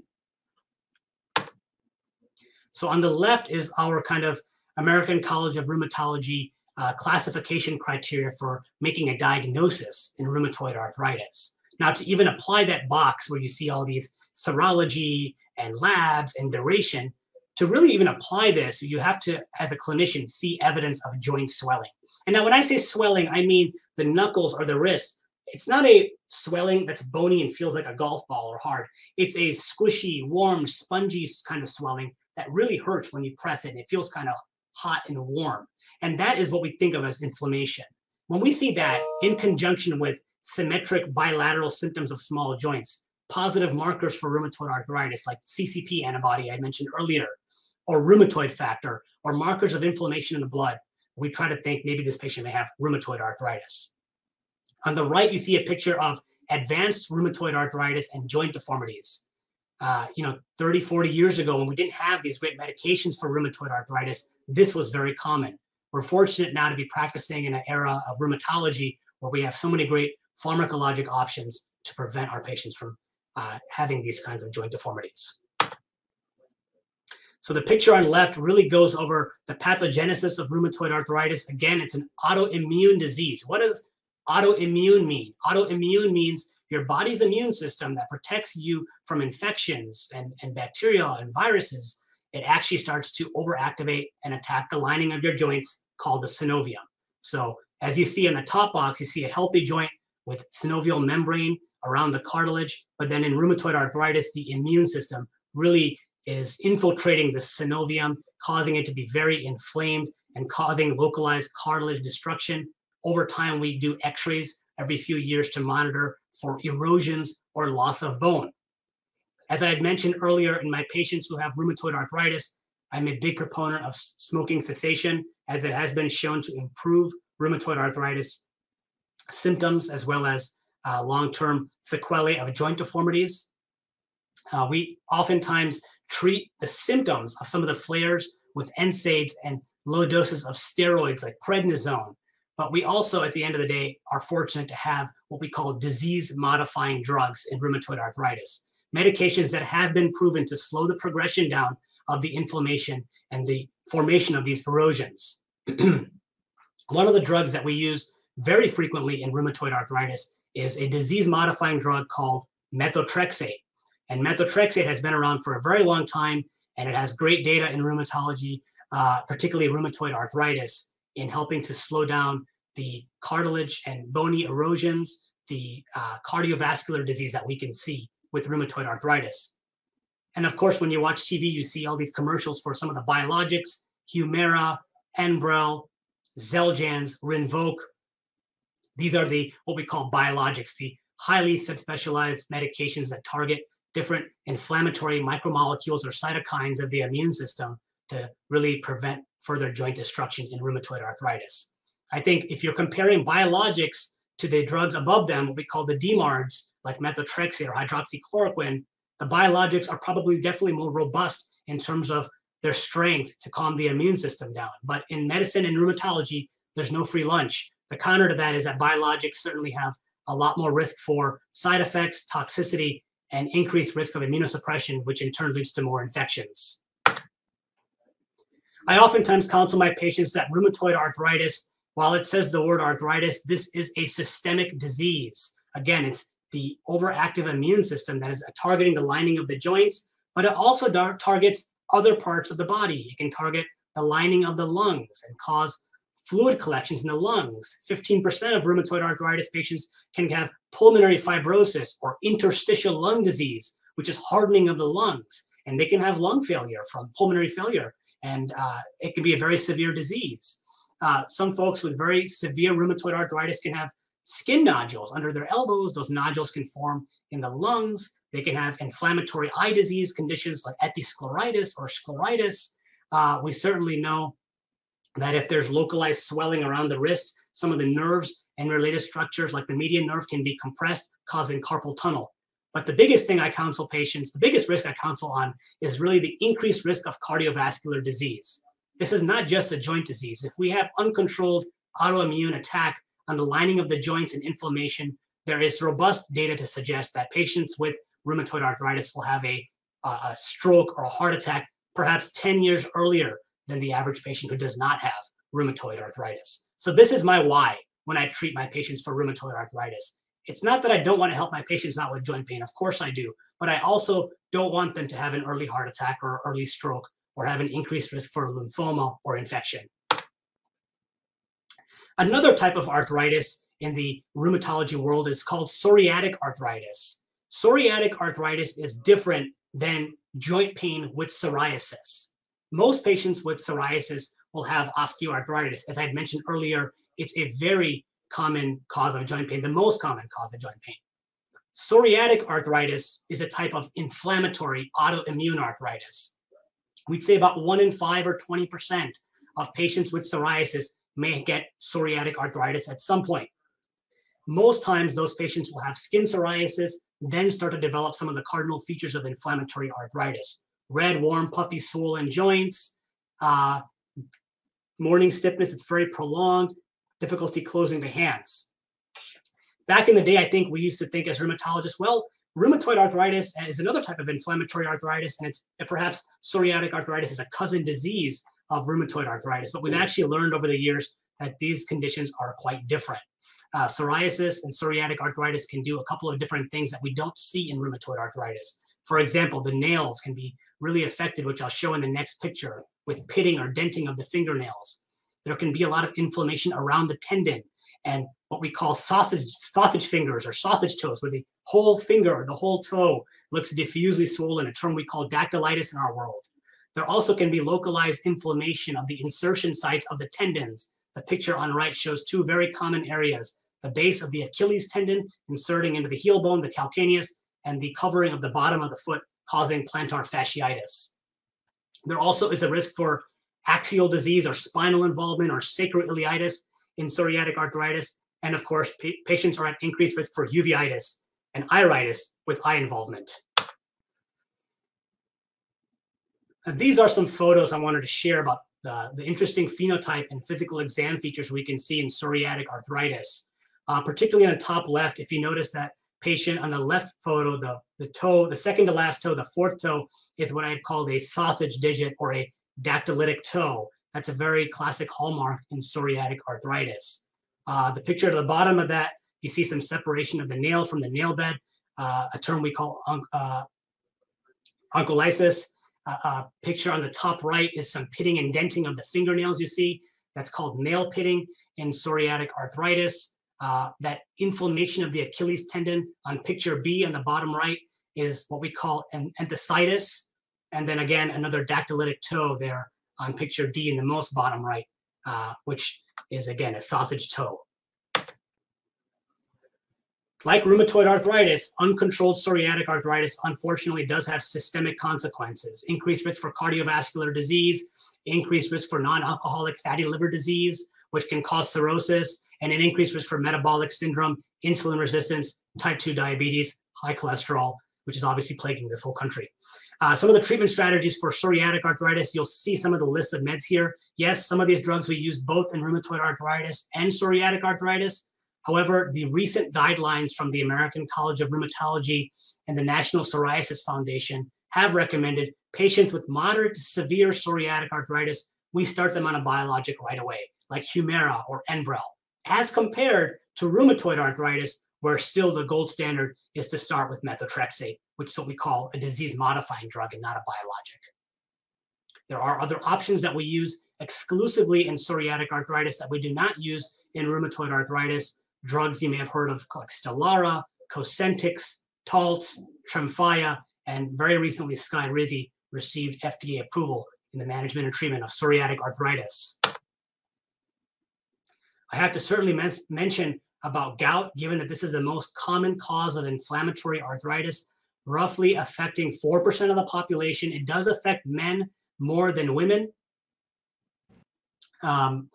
[SPEAKER 1] So on the left is our kind of American College of Rheumatology uh, classification criteria for making a diagnosis in rheumatoid arthritis. Now, to even apply that box where you see all these serology and labs and duration, to really even apply this, you have to, as a clinician, see evidence of joint swelling. And now, when I say swelling, I mean the knuckles or the wrists. It's not a swelling that's bony and feels like a golf ball or hard. It's a squishy, warm, spongy kind of swelling that really hurts when you press it. And it feels kind of hot and warm. And that is what we think of as inflammation. When we see that in conjunction with symmetric bilateral symptoms of small joints, positive markers for rheumatoid arthritis, like CCP antibody I mentioned earlier, or rheumatoid factor, or markers of inflammation in the blood, we try to think maybe this patient may have rheumatoid arthritis. On the right, you see a picture of advanced rheumatoid arthritis and joint deformities uh, you know, 30, 40 years ago when we didn't have these great medications for rheumatoid arthritis, this was very common. We're fortunate now to be practicing in an era of rheumatology where we have so many great pharmacologic options to prevent our patients from uh, having these kinds of joint deformities. So the picture on the left really goes over the pathogenesis of rheumatoid arthritis. Again, it's an autoimmune disease. What does autoimmune mean? Autoimmune means your body's immune system that protects you from infections and, and bacteria and viruses, it actually starts to overactivate and attack the lining of your joints called the synovium. So as you see in the top box, you see a healthy joint with synovial membrane around the cartilage. But then in rheumatoid arthritis, the immune system really is infiltrating the synovium, causing it to be very inflamed and causing localized cartilage destruction. Over time, we do x-rays every few years to monitor for erosions or loss of bone. As I had mentioned earlier, in my patients who have rheumatoid arthritis, I'm a big proponent of smoking cessation, as it has been shown to improve rheumatoid arthritis symptoms as well as uh, long term sequelae of joint deformities. Uh, we oftentimes treat the symptoms of some of the flares with NSAIDs and low doses of steroids like prednisone but we also, at the end of the day, are fortunate to have what we call disease modifying drugs in rheumatoid arthritis, medications that have been proven to slow the progression down of the inflammation and the formation of these erosions. One of the drugs that we use very frequently in rheumatoid arthritis is a disease modifying drug called methotrexate. And methotrexate has been around for a very long time and it has great data in rheumatology, uh, particularly rheumatoid arthritis in helping to slow down the cartilage and bony erosions, the uh, cardiovascular disease that we can see with rheumatoid arthritis. And of course, when you watch TV, you see all these commercials for some of the biologics, Humira, Enbrel, Xeljanz, Rinvoq. These are the what we call biologics, the highly specialized medications that target different inflammatory micromolecules or cytokines of the immune system to really prevent further joint destruction in rheumatoid arthritis. I think if you're comparing biologics to the drugs above them, what we call the DMARDs, like methotrexate or hydroxychloroquine, the biologics are probably definitely more robust in terms of their strength to calm the immune system down. But in medicine and rheumatology, there's no free lunch. The counter to that is that biologics certainly have a lot more risk for side effects, toxicity, and increased risk of immunosuppression, which in turn leads to more infections. I oftentimes counsel my patients that rheumatoid arthritis, while it says the word arthritis, this is a systemic disease. Again, it's the overactive immune system that is targeting the lining of the joints, but it also targets other parts of the body. It can target the lining of the lungs and cause fluid collections in the lungs. 15% of rheumatoid arthritis patients can have pulmonary fibrosis or interstitial lung disease, which is hardening of the lungs. And they can have lung failure from pulmonary failure and uh, it can be a very severe disease. Uh, some folks with very severe rheumatoid arthritis can have skin nodules under their elbows. Those nodules can form in the lungs. They can have inflammatory eye disease conditions like episcleritis or scleritis. Uh, we certainly know that if there's localized swelling around the wrist, some of the nerves and related structures like the median nerve can be compressed, causing carpal tunnel. But the biggest thing I counsel patients, the biggest risk I counsel on is really the increased risk of cardiovascular disease. This is not just a joint disease. If we have uncontrolled autoimmune attack on the lining of the joints and inflammation, there is robust data to suggest that patients with rheumatoid arthritis will have a, a stroke or a heart attack perhaps 10 years earlier than the average patient who does not have rheumatoid arthritis. So this is my why when I treat my patients for rheumatoid arthritis. It's not that I don't want to help my patients out with joint pain. Of course I do. But I also don't want them to have an early heart attack or early stroke or have an increased risk for lymphoma or infection. Another type of arthritis in the rheumatology world is called psoriatic arthritis. Psoriatic arthritis is different than joint pain with psoriasis. Most patients with psoriasis will have osteoarthritis. As I had mentioned earlier, it's a very common cause of joint pain, the most common cause of joint pain. Psoriatic arthritis is a type of inflammatory autoimmune arthritis. We'd say about one in five or 20% of patients with psoriasis may get psoriatic arthritis at some point. Most times, those patients will have skin psoriasis, then start to develop some of the cardinal features of inflammatory arthritis red, warm, puffy, swollen joints, uh, morning stiffness, it's very prolonged, difficulty closing the hands. Back in the day, I think we used to think as rheumatologists, well, rheumatoid arthritis is another type of inflammatory arthritis, and it's perhaps psoriatic arthritis is a cousin disease of rheumatoid arthritis. But we've mm. actually learned over the years that these conditions are quite different. Uh, psoriasis and psoriatic arthritis can do a couple of different things that we don't see in rheumatoid arthritis. For example, the nails can be really affected, which I'll show in the next picture, with pitting or denting of the fingernails. There can be a lot of inflammation around the tendon and what we call sausage, sausage fingers or sausage toes, where the whole finger or the whole toe looks diffusely swollen, a term we call dactylitis in our world. There also can be localized inflammation of the insertion sites of the tendons. The picture on right shows two very common areas, the base of the Achilles tendon inserting into the heel bone, the calcaneus, and the covering of the bottom of the foot causing plantar fasciitis. There also is a risk for axial disease or spinal involvement or sacroiliitis in psoriatic arthritis. And of course, pa patients are at increased risk for uveitis and iritis with eye involvement. These are some photos I wanted to share about the, the interesting phenotype and physical exam features we can see in psoriatic arthritis. Uh, particularly on the top left, if you notice that patient on the left photo, the, the toe, the second to last toe, the fourth toe is what I'd call a sausage digit or a dactylitic toe. That's a very classic hallmark in psoriatic arthritis. Uh, the picture at the bottom of that, you see some separation of the nail from the nail bed, uh, a term we call uh, onycholysis. Uh, picture on the top right is some pitting and denting of the fingernails you see. That's called nail pitting in psoriatic arthritis. Uh, that inflammation of the Achilles tendon on picture B on the bottom right is what we call an enthesitis. And then again, another dactylitic toe there on picture D in the most bottom right, uh, which is again a sausage toe. Like rheumatoid arthritis, uncontrolled psoriatic arthritis unfortunately does have systemic consequences. Increased risk for cardiovascular disease, increased risk for non-alcoholic fatty liver disease, which can cause cirrhosis, and an increased risk for metabolic syndrome, insulin resistance, type 2 diabetes, high cholesterol, which is obviously plaguing this whole country. Uh, some of the treatment strategies for psoriatic arthritis, you'll see some of the lists of meds here. Yes, some of these drugs we use both in rheumatoid arthritis and psoriatic arthritis. However, the recent guidelines from the American College of Rheumatology and the National Psoriasis Foundation have recommended patients with moderate to severe psoriatic arthritis, we start them on a biologic right away, like Humira or Enbrel, as compared to rheumatoid arthritis, where still the gold standard is to start with methotrexate, which is what we call a disease modifying drug and not a biologic. There are other options that we use exclusively in psoriatic arthritis that we do not use in rheumatoid arthritis. Drugs you may have heard of like Stelara, Cosentyx, Taltz, Tremfya, and very recently Skyrizi received FDA approval in the management and treatment of psoriatic arthritis. I have to certainly men mention about gout, given that this is the most common cause of inflammatory arthritis, roughly affecting 4% of the population. It does affect men more than women. Um,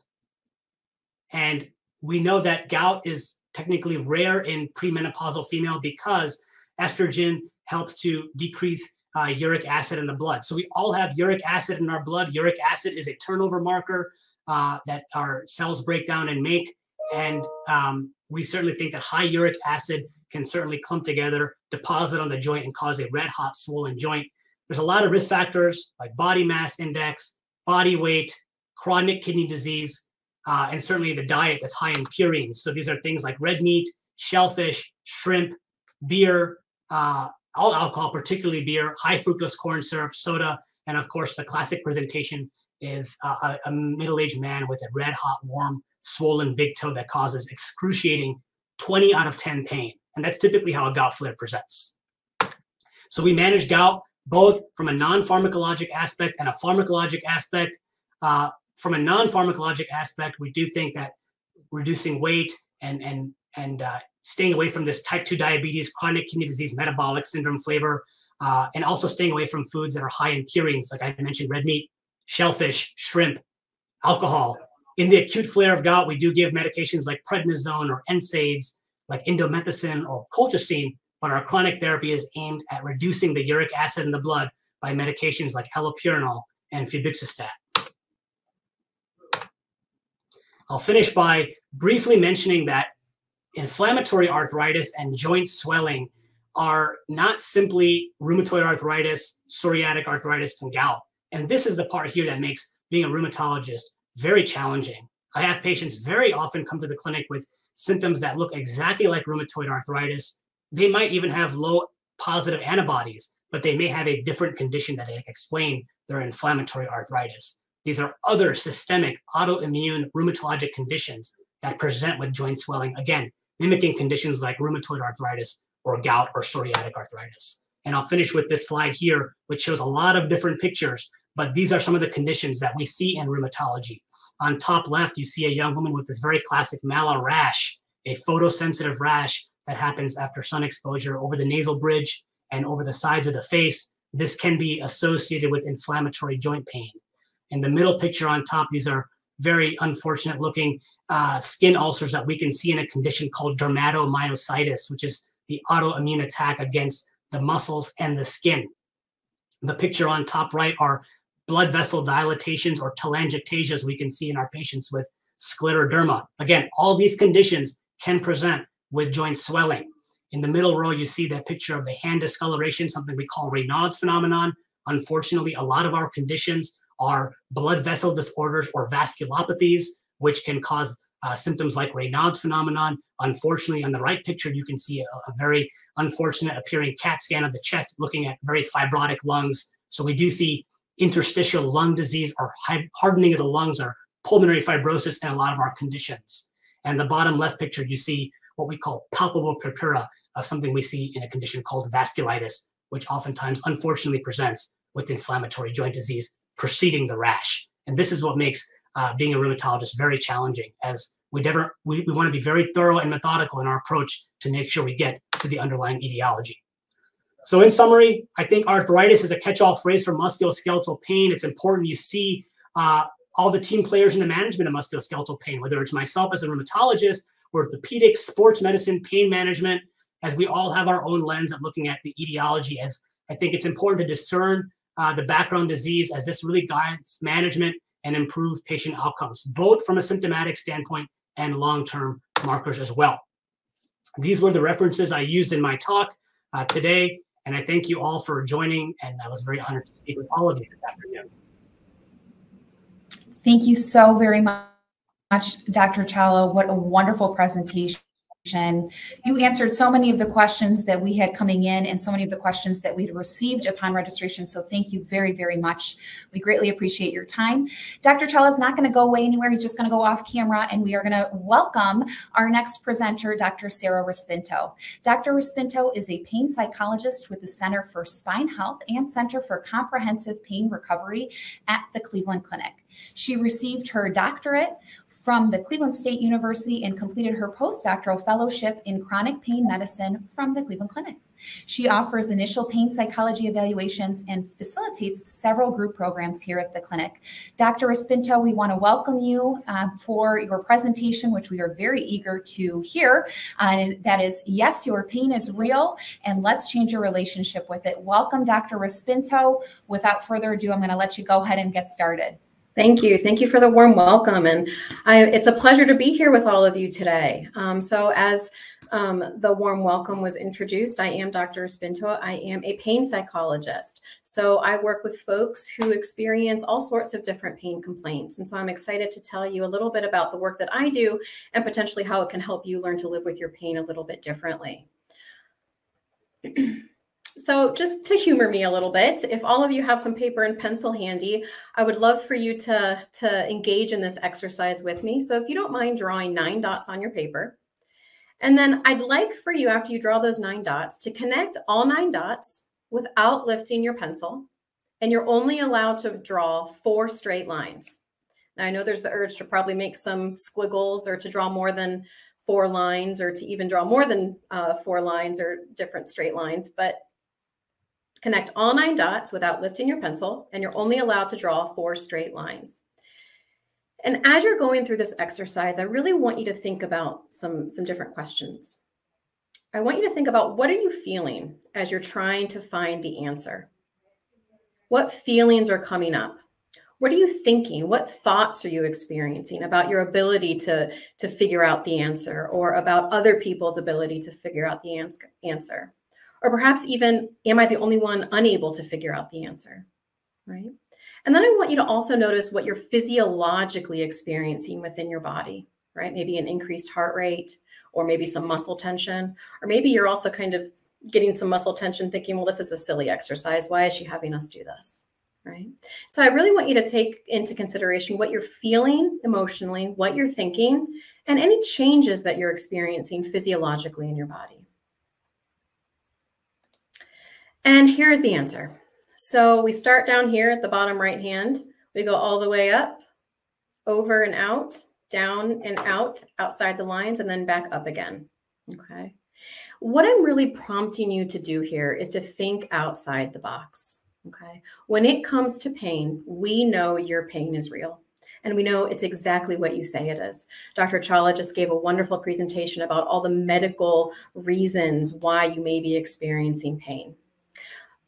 [SPEAKER 1] and we know that gout is technically rare in premenopausal female because estrogen helps to decrease uh, uric acid in the blood. So we all have uric acid in our blood. Uric acid is a turnover marker uh, that our cells break down and make. And um, we certainly think that high uric acid can certainly clump together, deposit on the joint, and cause a red hot swollen joint. There's a lot of risk factors like body mass index, body weight, chronic kidney disease, uh, and certainly the diet that's high in purines. So these are things like red meat, shellfish, shrimp, beer, uh, all alcohol, particularly beer, high fructose corn syrup, soda, and of course the classic presentation is a, a middle-aged man with a red hot, warm, swollen big toe that causes excruciating 20 out of 10 pain. And that's typically how a gout flare presents. So we manage gout both from a non-pharmacologic aspect and a pharmacologic aspect. Uh, from a non-pharmacologic aspect, we do think that reducing weight and and and uh, staying away from this type 2 diabetes, chronic kidney disease, metabolic syndrome flavor, uh, and also staying away from foods that are high in purines, like I mentioned, red meat, shellfish, shrimp, alcohol. In the acute flare of gout, we do give medications like prednisone or NSAIDs, like indomethacin or colchicine, but our chronic therapy is aimed at reducing the uric acid in the blood by medications like allopurinol and febuxostat. I'll finish by briefly mentioning that inflammatory arthritis and joint swelling are not simply rheumatoid arthritis, psoriatic arthritis, and gout. And this is the part here that makes being a rheumatologist very challenging. I have patients very often come to the clinic with symptoms that look exactly like rheumatoid arthritis. They might even have low positive antibodies, but they may have a different condition that can explain their inflammatory arthritis. These are other systemic autoimmune rheumatologic conditions that present with joint swelling, again, mimicking conditions like rheumatoid arthritis or gout or psoriatic arthritis. And I'll finish with this slide here, which shows a lot of different pictures, but these are some of the conditions that we see in rheumatology. On top left, you see a young woman with this very classic malar rash, a photosensitive rash that happens after sun exposure over the nasal bridge and over the sides of the face. This can be associated with inflammatory joint pain. In the middle picture on top, these are very unfortunate looking uh, skin ulcers that we can see in a condition called dermatomyositis, which is the autoimmune attack against the muscles and the skin. The picture on top right are blood vessel dilatations or telangiectasias we can see in our patients with scleroderma. Again, all these conditions can present with joint swelling. In the middle row, you see that picture of the hand discoloration, something we call Raynaud's phenomenon. Unfortunately, a lot of our conditions are blood vessel disorders or vasculopathies, which can cause uh, symptoms like Raynaud's phenomenon. Unfortunately, on the right picture, you can see a, a, very unfortunate appearing CAT scan of the chest looking at very fibrotic lungs. So we do see interstitial lung disease or hardening of the lungs or pulmonary fibrosis and a lot of our conditions. And the bottom left picture, you see what we call palpable purpura of something we see in a condition called vasculitis, which oftentimes unfortunately presents with inflammatory joint disease preceding the rash. And this is what makes uh, being a rheumatologist very challenging as we never we, we want to be very thorough and methodical in our approach to make sure we get to the underlying etiology. So in summary, I think arthritis is a catch-all phrase for musculoskeletal pain. It's important you see uh, all the team players in the management of musculoskeletal pain, whether it's myself as a rheumatologist, orthopedics, sports medicine, pain management, as we all have our own lens of looking at the etiology. As I think it's important to discern uh, the background disease as this really guides management and improve patient outcomes, both from a symptomatic standpoint and long-term markers as well. These were the references I used in my talk uh, today, and I thank you all for joining, and I was very honored to speak with all of you this afternoon.
[SPEAKER 2] Thank you so very much, Dr. Chawla. What a wonderful presentation. You answered so many of the questions that we had coming in and so many of the questions that we had received upon registration. So thank you very, very much. We greatly appreciate your time. Dr. Chawla is not going to go away anywhere. He's just going to go off camera and we are going to welcome our next presenter, Dr. Sarah Rispinto. Dr. Rispinto is a pain psychologist with the Center for Spine Health and Center for Comprehensive Pain Recovery at the Cleveland Clinic. She received her doctorate from the Cleveland State University and completed her postdoctoral fellowship in chronic pain medicine from the Cleveland Clinic. She offers initial pain psychology evaluations and facilitates several group programs here at the clinic. Dr. Rispinto, we want to welcome you uh, for your presentation, which we are very eager to hear. Uh, that is, yes, your pain is real, and let's change your relationship with it. Welcome, Dr. Rispinto. Without further ado, I'm going to let you go ahead and get started.
[SPEAKER 3] Thank you. Thank you for the warm welcome. And I, it's a pleasure to be here with all of you today. Um, so as um, the warm welcome was introduced, I am Dr. Spinto. I am a pain psychologist. So I work with folks who experience all sorts of different pain complaints. And so I'm excited to tell you a little bit about the work that I do and potentially how it can help you learn to live with your pain a little bit differently. So just to humor me a little bit, if all of you have some paper and pencil handy, I would love for you to, to engage in this exercise with me. So if you don't mind drawing nine dots on your paper, and then I'd like for you, after you draw those nine dots, to connect all nine dots without lifting your pencil. And you're only allowed to draw four straight lines. Now, I know there's the urge to probably make some squiggles or to draw more than four lines or to even draw more than uh, four lines or different straight lines, but connect all nine dots without lifting your pencil, and you're only allowed to draw four straight lines. And as you're going through this exercise, I really want you to think about some, some different questions. I want you to think about what are you feeling as you're trying to find the answer? What feelings are coming up? What are you thinking? What thoughts are you experiencing about your ability to, to figure out the answer or about other people's ability to figure out the answer? Or perhaps even, am I the only one unable to figure out the answer? Right? And then I want you to also notice what you're physiologically experiencing within your body, right? Maybe an increased heart rate, or maybe some muscle tension, or maybe you're also kind of getting some muscle tension thinking, well, this is a silly exercise. Why is she having us do this? Right. So I really want you to take into consideration what you're feeling emotionally, what you're thinking, and any changes that you're experiencing physiologically in your body. And here's the answer. So we start down here at the bottom right hand. We go all the way up, over and out, down and out, outside the lines, and then back up again. Okay. What I'm really prompting you to do here is to think outside the box. Okay. When it comes to pain, we know your pain is real. And we know it's exactly what you say it is. Dr. Chawla just gave a wonderful presentation about all the medical reasons why you may be experiencing pain.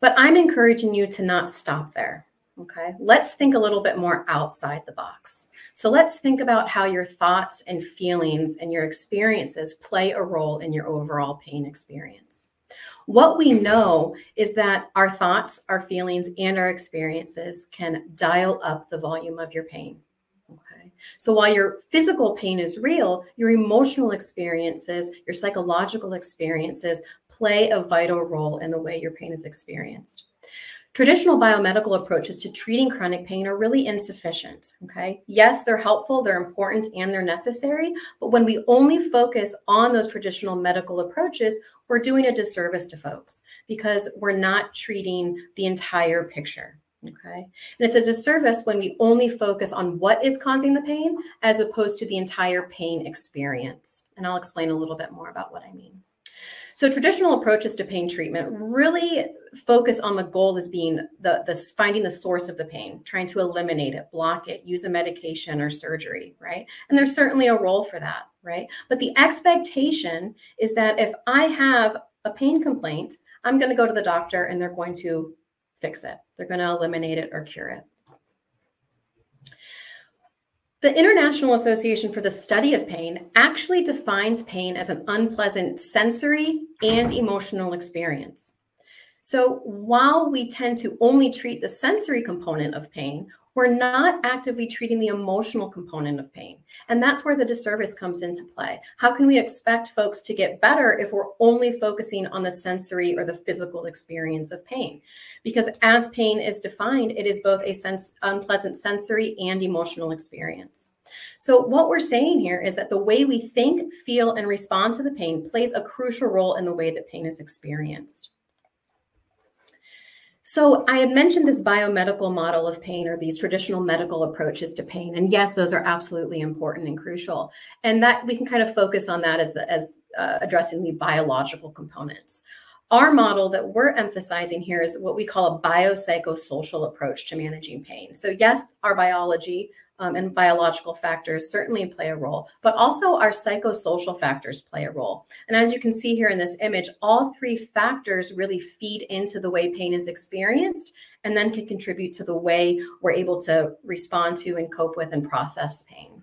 [SPEAKER 3] But I'm encouraging you to not stop there. Okay. Let's think a little bit more outside the box. So let's think about how your thoughts and feelings and your experiences play a role in your overall pain experience. What we know is that our thoughts, our feelings, and our experiences can dial up the volume of your pain. Okay. So while your physical pain is real, your emotional experiences, your psychological experiences play a vital role in the way your pain is experienced. Traditional biomedical approaches to treating chronic pain are really insufficient. Okay. Yes, they're helpful, they're important, and they're necessary. But when we only focus on those traditional medical approaches, we're doing a disservice to folks because we're not treating the entire picture. Okay. And it's a disservice when we only focus on what is causing the pain as opposed to the entire pain experience. And I'll explain a little bit more about what I mean. So traditional approaches to pain treatment really focus on the goal as being the, the finding the source of the pain, trying to eliminate it, block it, use a medication or surgery, right? And there's certainly a role for that, right? But the expectation is that if I have a pain complaint, I'm going to go to the doctor and they're going to fix it. They're going to eliminate it or cure it. The International Association for the Study of Pain actually defines pain as an unpleasant sensory and emotional experience. So while we tend to only treat the sensory component of pain, we're not actively treating the emotional component of pain. And that's where the disservice comes into play. How can we expect folks to get better if we're only focusing on the sensory or the physical experience of pain? Because as pain is defined, it is both a sense unpleasant sensory and emotional experience. So what we're saying here is that the way we think, feel, and respond to the pain plays a crucial role in the way that pain is experienced. So I had mentioned this biomedical model of pain or these traditional medical approaches to pain. And yes, those are absolutely important and crucial. And that we can kind of focus on that as, the, as uh, addressing the biological components. Our model that we're emphasizing here is what we call a biopsychosocial approach to managing pain. So, yes, our biology um, and biological factors certainly play a role, but also our psychosocial factors play a role. And as you can see here in this image, all three factors really feed into the way pain is experienced and then can contribute to the way we're able to respond to and cope with and process pain.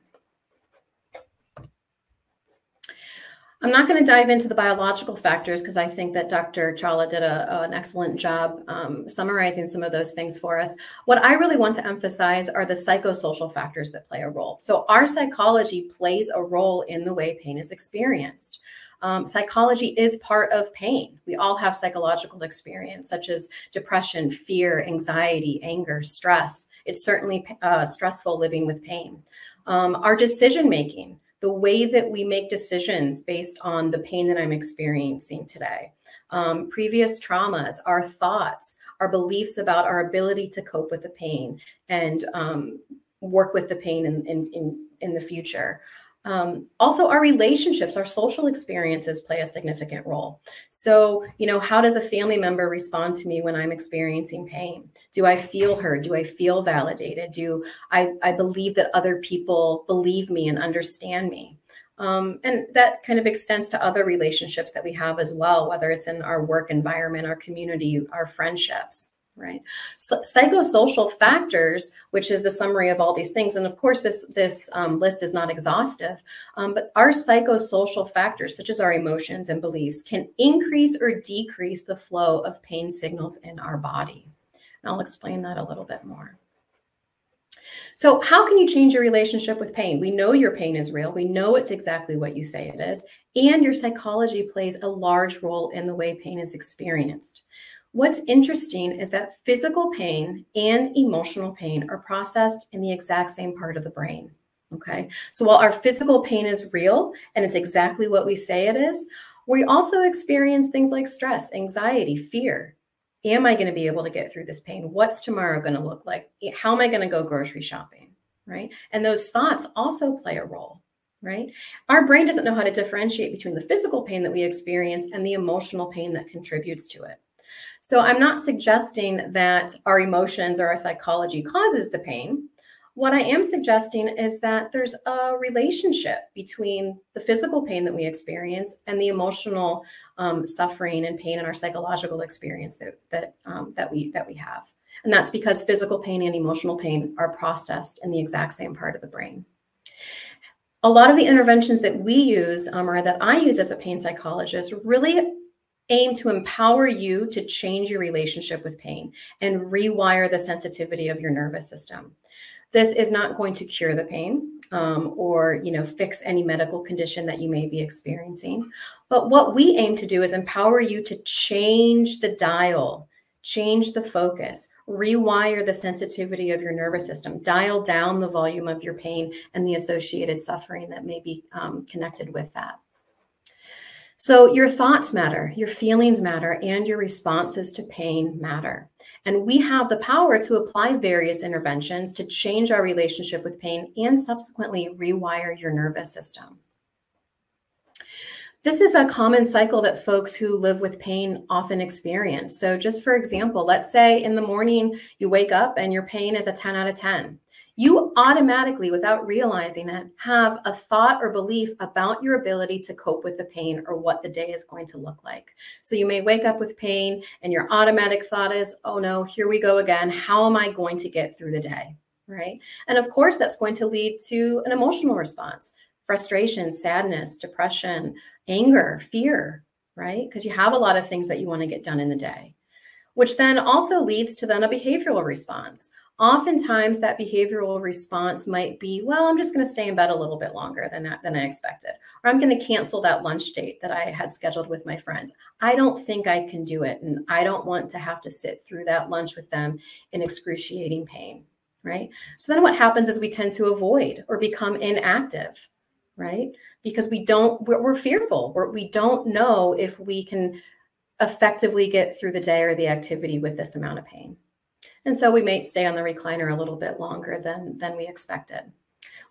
[SPEAKER 3] I'm not going to dive into the biological factors because I think that Dr. Chawla did a, an excellent job um, summarizing some of those things for us. What I really want to emphasize are the psychosocial factors that play a role. So, our psychology plays a role in the way pain is experienced. Um, psychology is part of pain. We all have psychological experience, such as depression, fear, anxiety, anger, stress. It's certainly uh, stressful living with pain. Um, our decision making the way that we make decisions based on the pain that I'm experiencing today. Um, previous traumas, our thoughts, our beliefs about our ability to cope with the pain and um, work with the pain in, in, in, in the future. Um, also, our relationships, our social experiences play a significant role. So, you know, how does a family member respond to me when I'm experiencing pain? Do I feel heard? Do I feel validated? Do I, I believe that other people believe me and understand me? Um, and that kind of extends to other relationships that we have as well, whether it's in our work environment, our community, our friendships right? So psychosocial factors which is the summary of all these things and of course this this um, list is not exhaustive um, but our psychosocial factors such as our emotions and beliefs can increase or decrease the flow of pain signals in our body. And i'll explain that a little bit more. So how can you change your relationship with pain? We know your pain is real. We know it's exactly what you say it is. And your psychology plays a large role in the way pain is experienced What's interesting is that physical pain and emotional pain are processed in the exact same part of the brain. Okay. So while our physical pain is real and it's exactly what we say it is, we also experience things like stress, anxiety, fear. Am I going to be able to get through this pain? What's tomorrow going to look like? How am I going to go grocery shopping? Right. And those thoughts also play a role right? Our brain doesn't know how to differentiate between the physical pain that we experience and the emotional pain that contributes to it. So I'm not suggesting that our emotions or our psychology causes the pain. What I am suggesting is that there's a relationship between the physical pain that we experience and the emotional um, suffering and pain and our psychological experience that that um, that we that we have. And that's because physical pain and emotional pain are processed in the exact same part of the brain. A lot of the interventions that we use um, or that I use as a pain psychologist really aim to empower you to change your relationship with pain and rewire the sensitivity of your nervous system. This is not going to cure the pain um, or you know fix any medical condition that you may be experiencing. But what we aim to do is empower you to change the dial, change the focus, rewire the sensitivity of your nervous system, dial down the volume of your pain and the associated suffering that may be um, connected with that. So your thoughts matter, your feelings matter, and your responses to pain matter. And we have the power to apply various interventions to change our relationship with pain and subsequently rewire your nervous system. This is a common cycle that folks who live with pain often experience. So, just for example, let's say in the morning you wake up and your pain is a 10 out of 10 you automatically, without realizing it, have a thought or belief about your ability to cope with the pain or what the day is going to look like. So you may wake up with pain, and your automatic thought is, oh no, here we go again. How am I going to get through the day? Right. And of course, that's going to lead to an emotional response frustration, sadness, depression, anger, fear, right? Because you have a lot of things that you want to get done in the day, which then also leads to then a behavioral response oftentimes that behavioral response might be, well, I'm just going to stay in bed a little bit longer than, that than I expected, or I'm going to cancel that lunch date that I had scheduled with my friends. I don't think I can do it. And I don't want to have to sit through that lunch with them in excruciating pain. Right. So then what happens is we tend to avoid or become inactive. Right. Because we don't, we're, we're fearful. We don't know if we can effectively get through the day or the activity with this amount of pain. And so we may stay on the recliner a little bit longer than, than we expected,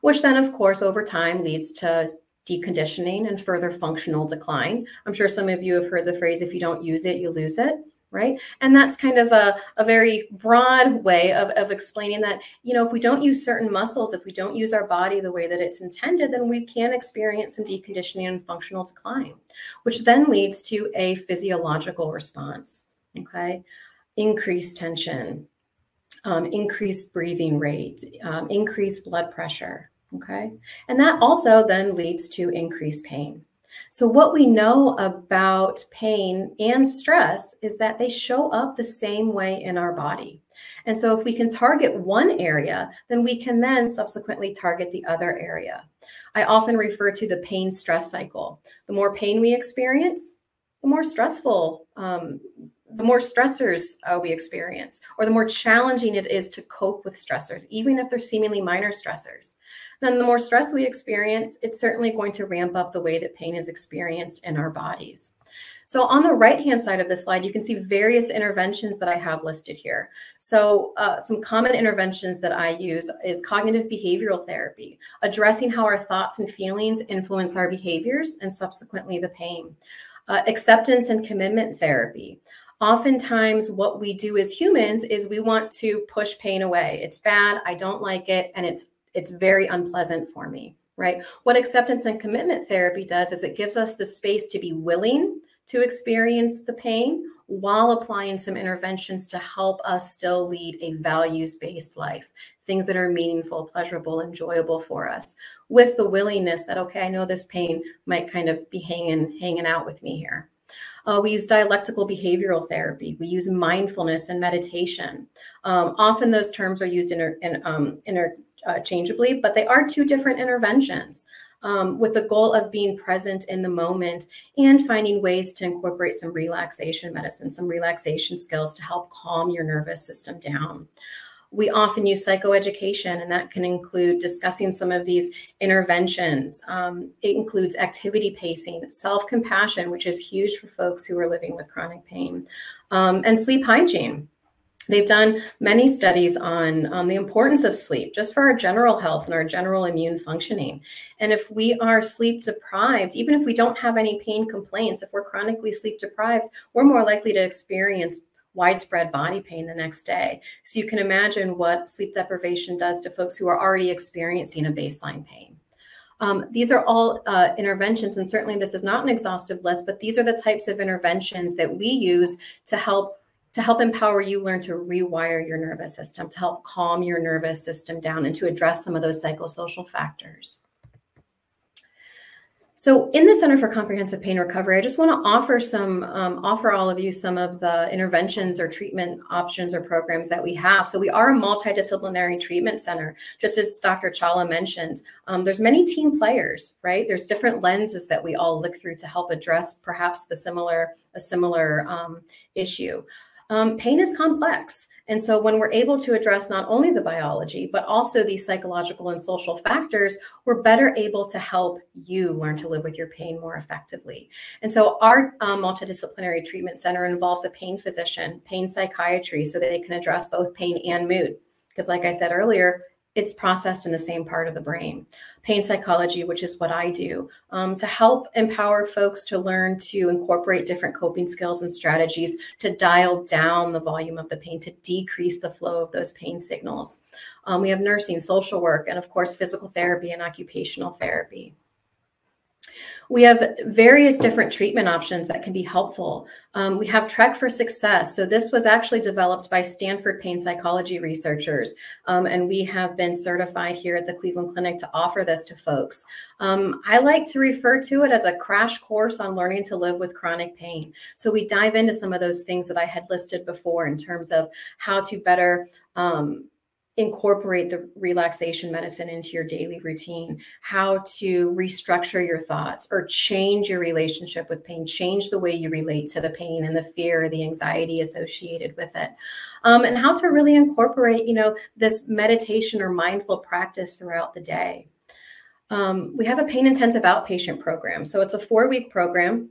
[SPEAKER 3] which then, of course, over time leads to deconditioning and further functional decline. I'm sure some of you have heard the phrase if you don't use it, you lose it right? And that's kind of a, a very broad way of, of explaining that, you know, if we don't use certain muscles, if we don't use our body the way that it's intended, then we can experience some deconditioning and functional decline, which then leads to a physiological response, okay? Increased tension, um, increased breathing rate, um, increased blood pressure, okay? And that also then leads to increased pain. So, what we know about pain and stress is that they show up the same way in our body. And so, if we can target one area, then we can then subsequently target the other area. I often refer to the pain stress cycle. The more pain we experience, the more stressful, um, the more stressors uh, we experience, or the more challenging it is to cope with stressors, even if they're seemingly minor stressors then the more stress we experience, it's certainly going to ramp up the way that pain is experienced in our bodies. So on the right-hand side of the slide, you can see various interventions that I have listed here. So uh, some common interventions that I use is cognitive behavioral therapy, addressing how our thoughts and feelings influence our behaviors and subsequently the pain. Uh, acceptance and commitment therapy. Oftentimes, what we do as humans is we want to push pain away. It's bad, I don't like it, and it's it's very unpleasant for me, right? What acceptance and commitment therapy does is it gives us the space to be willing to experience the pain while applying some interventions to help us still lead a values based life, things that are meaningful, pleasurable, enjoyable for us, with the willingness that, okay, I know this pain might kind of be hanging, hanging out with me here. Uh, we use dialectical behavioral therapy. We use mindfulness and meditation. Um, often those terms are used in, in, um, inter, uh, but they are two different interventions. Um, with the goal of being present in the moment and finding ways to incorporate some relaxation medicine, some relaxation skills to help calm your nervous system down. We often use psychoeducation, and that can include discussing some of these interventions. Um, it includes activity pacing, self compassion, which is huge for folks who are living with chronic pain, um, and sleep hygiene. They've done many studies on um, the importance of sleep just for our general health and our general immune functioning. And if we are sleep deprived, even if we don't have any pain complaints, if we're chronically sleep deprived, we're more likely to experience widespread body pain the next day. So you can imagine what sleep deprivation does to folks who are already experiencing a baseline pain. Um, these are all uh, interventions, and certainly this is not an exhaustive list, but these are the types of interventions that we use to help to help empower you learn to rewire your nervous system, to help calm your nervous system down and to address some of those psychosocial factors. So in the Center for Comprehensive Pain Recovery, I just want to offer some, um, offer all of you some of the interventions or treatment options or programs that we have. So we are a multidisciplinary treatment center, just as Dr. Chawla mentioned. Um, there's many team players, right? There's different lenses that we all look through to help address perhaps the similar, a similar um, issue. Um, pain is complex. And so when we're able to address not only the biology, but also these psychological and social factors, we're better able to help you learn to live with your pain more effectively. And so our um, multidisciplinary treatment center involves a pain physician, pain psychiatry, so that they can address both pain and mood. Because like I said earlier, it's processed in the same part of the brain. Pain psychology, which is what I do, um, to help empower folks to learn to incorporate different coping skills and strategies to dial down the volume of the pain, to decrease the flow of those pain signals. Um, we have nursing, social work, and of course, physical therapy and occupational therapy. We have various different treatment options that can be helpful. Um, we have Trek for Success. So this was actually developed by Stanford pain psychology researchers. Um, and we have been certified here at the Cleveland Clinic to offer this to folks. Um, I like to refer to it as a crash course on learning to live with chronic pain. So we dive into some of those things that I had listed before in terms of how to better um, incorporate the relaxation medicine into your daily routine, how to restructure your thoughts or change your relationship with pain, change the way you relate to the pain and the fear, the anxiety associated with it. Um, and how to really incorporate, you know, this meditation or mindful practice throughout the day. Um, we have a pain intensive outpatient program. So it's a four week program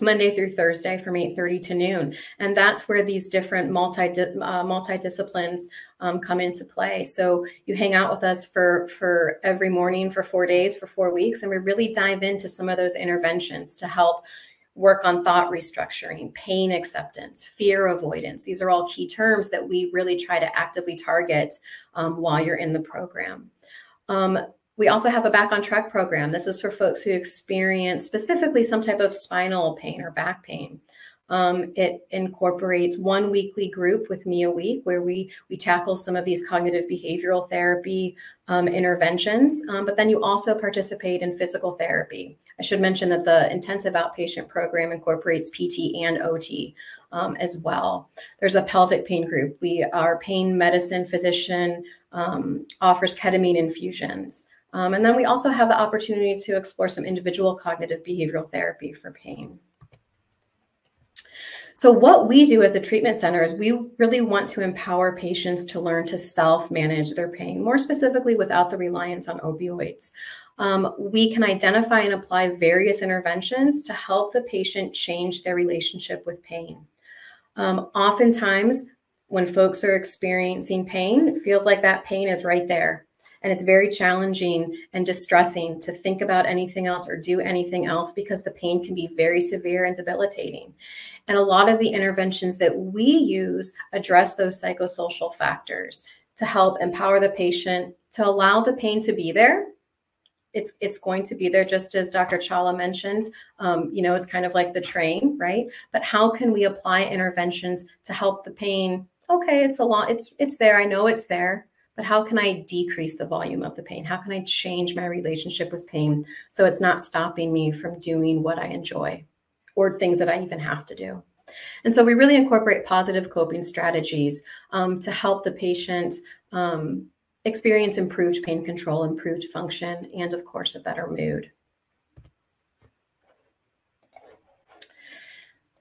[SPEAKER 3] Monday through Thursday from 8:30 to noon, and that's where these different multi uh, um, come into play. So you hang out with us for for every morning for four days for four weeks, and we really dive into some of those interventions to help work on thought restructuring, pain acceptance, fear avoidance. These are all key terms that we really try to actively target um, while you're in the program. Um, we also have a back on track program. This is for folks who experience specifically some type of spinal pain or back pain. Um, it incorporates one weekly group with me a week where we we tackle some of these cognitive behavioral therapy um, interventions. Um, but then you also participate in physical therapy. I should mention that the intensive outpatient program incorporates PT and OT um, as well. There's a pelvic pain group. We our pain medicine physician um, offers ketamine infusions. Um, and then we also have the opportunity to explore some individual cognitive behavioral therapy for pain. So, what we do as a treatment center is we really want to empower patients to learn to self manage their pain, more specifically without the reliance on opioids. Um, we can identify and apply various interventions to help the patient change their relationship with pain. Um, oftentimes, when folks are experiencing pain, it feels like that pain is right there. And it's very challenging and distressing to think about anything else or do anything else because the pain can be very severe and debilitating. And a lot of the interventions that we use address those psychosocial factors to help empower the patient to allow the pain to be there. It's, it's going to be there, just as Dr. Chawla mentioned. Um, you know, it's kind of like the train, right? But how can we apply interventions to help the pain? Okay, it's a lot. It's it's there. I know it's there but how can I decrease the volume of the pain? How can I change my relationship with pain so it's not stopping me from doing what I enjoy or things that I even have to do? And so we really incorporate positive coping strategies um, to help the patient um, experience improved pain control, improved function, and of course, a better mood.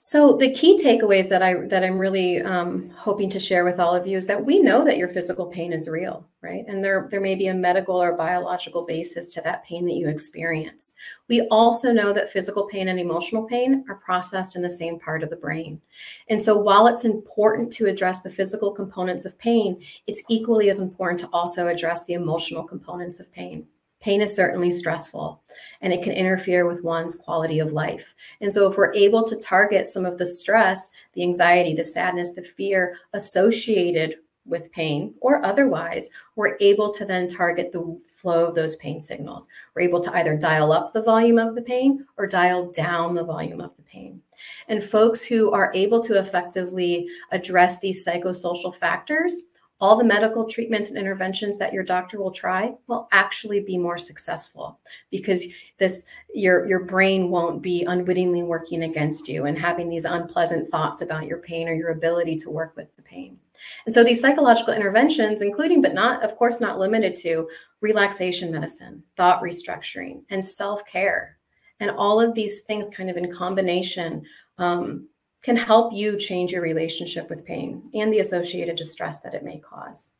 [SPEAKER 3] So the key takeaways that I that I'm really um, hoping to share with all of you is that we know that your physical pain is real, right? And there there may be a medical or biological basis to that pain that you experience. We also know that physical pain and emotional pain are processed in the same part of the brain. And so while it's important to address the physical components of pain, it's equally as important to also address the emotional components of pain. Pain is certainly stressful and it can interfere with one's quality of life. And so, if we're able to target some of the stress, the anxiety, the sadness, the fear associated with pain or otherwise, we're able to then target the flow of those pain signals. We're able to either dial up the volume of the pain or dial down the volume of the pain. And folks who are able to effectively address these psychosocial factors all the medical treatments and interventions that your doctor will try will actually be more successful because this your your brain won't be unwittingly working against you and having these unpleasant thoughts about your pain or your ability to work with the pain. And so these psychological interventions including but not of course not limited to relaxation medicine, thought restructuring and self-care and all of these things kind of in combination um, can help you change your relationship with pain and the associated distress that it may cause.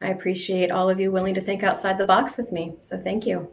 [SPEAKER 3] I appreciate all of you willing to think outside the box with me. So thank you.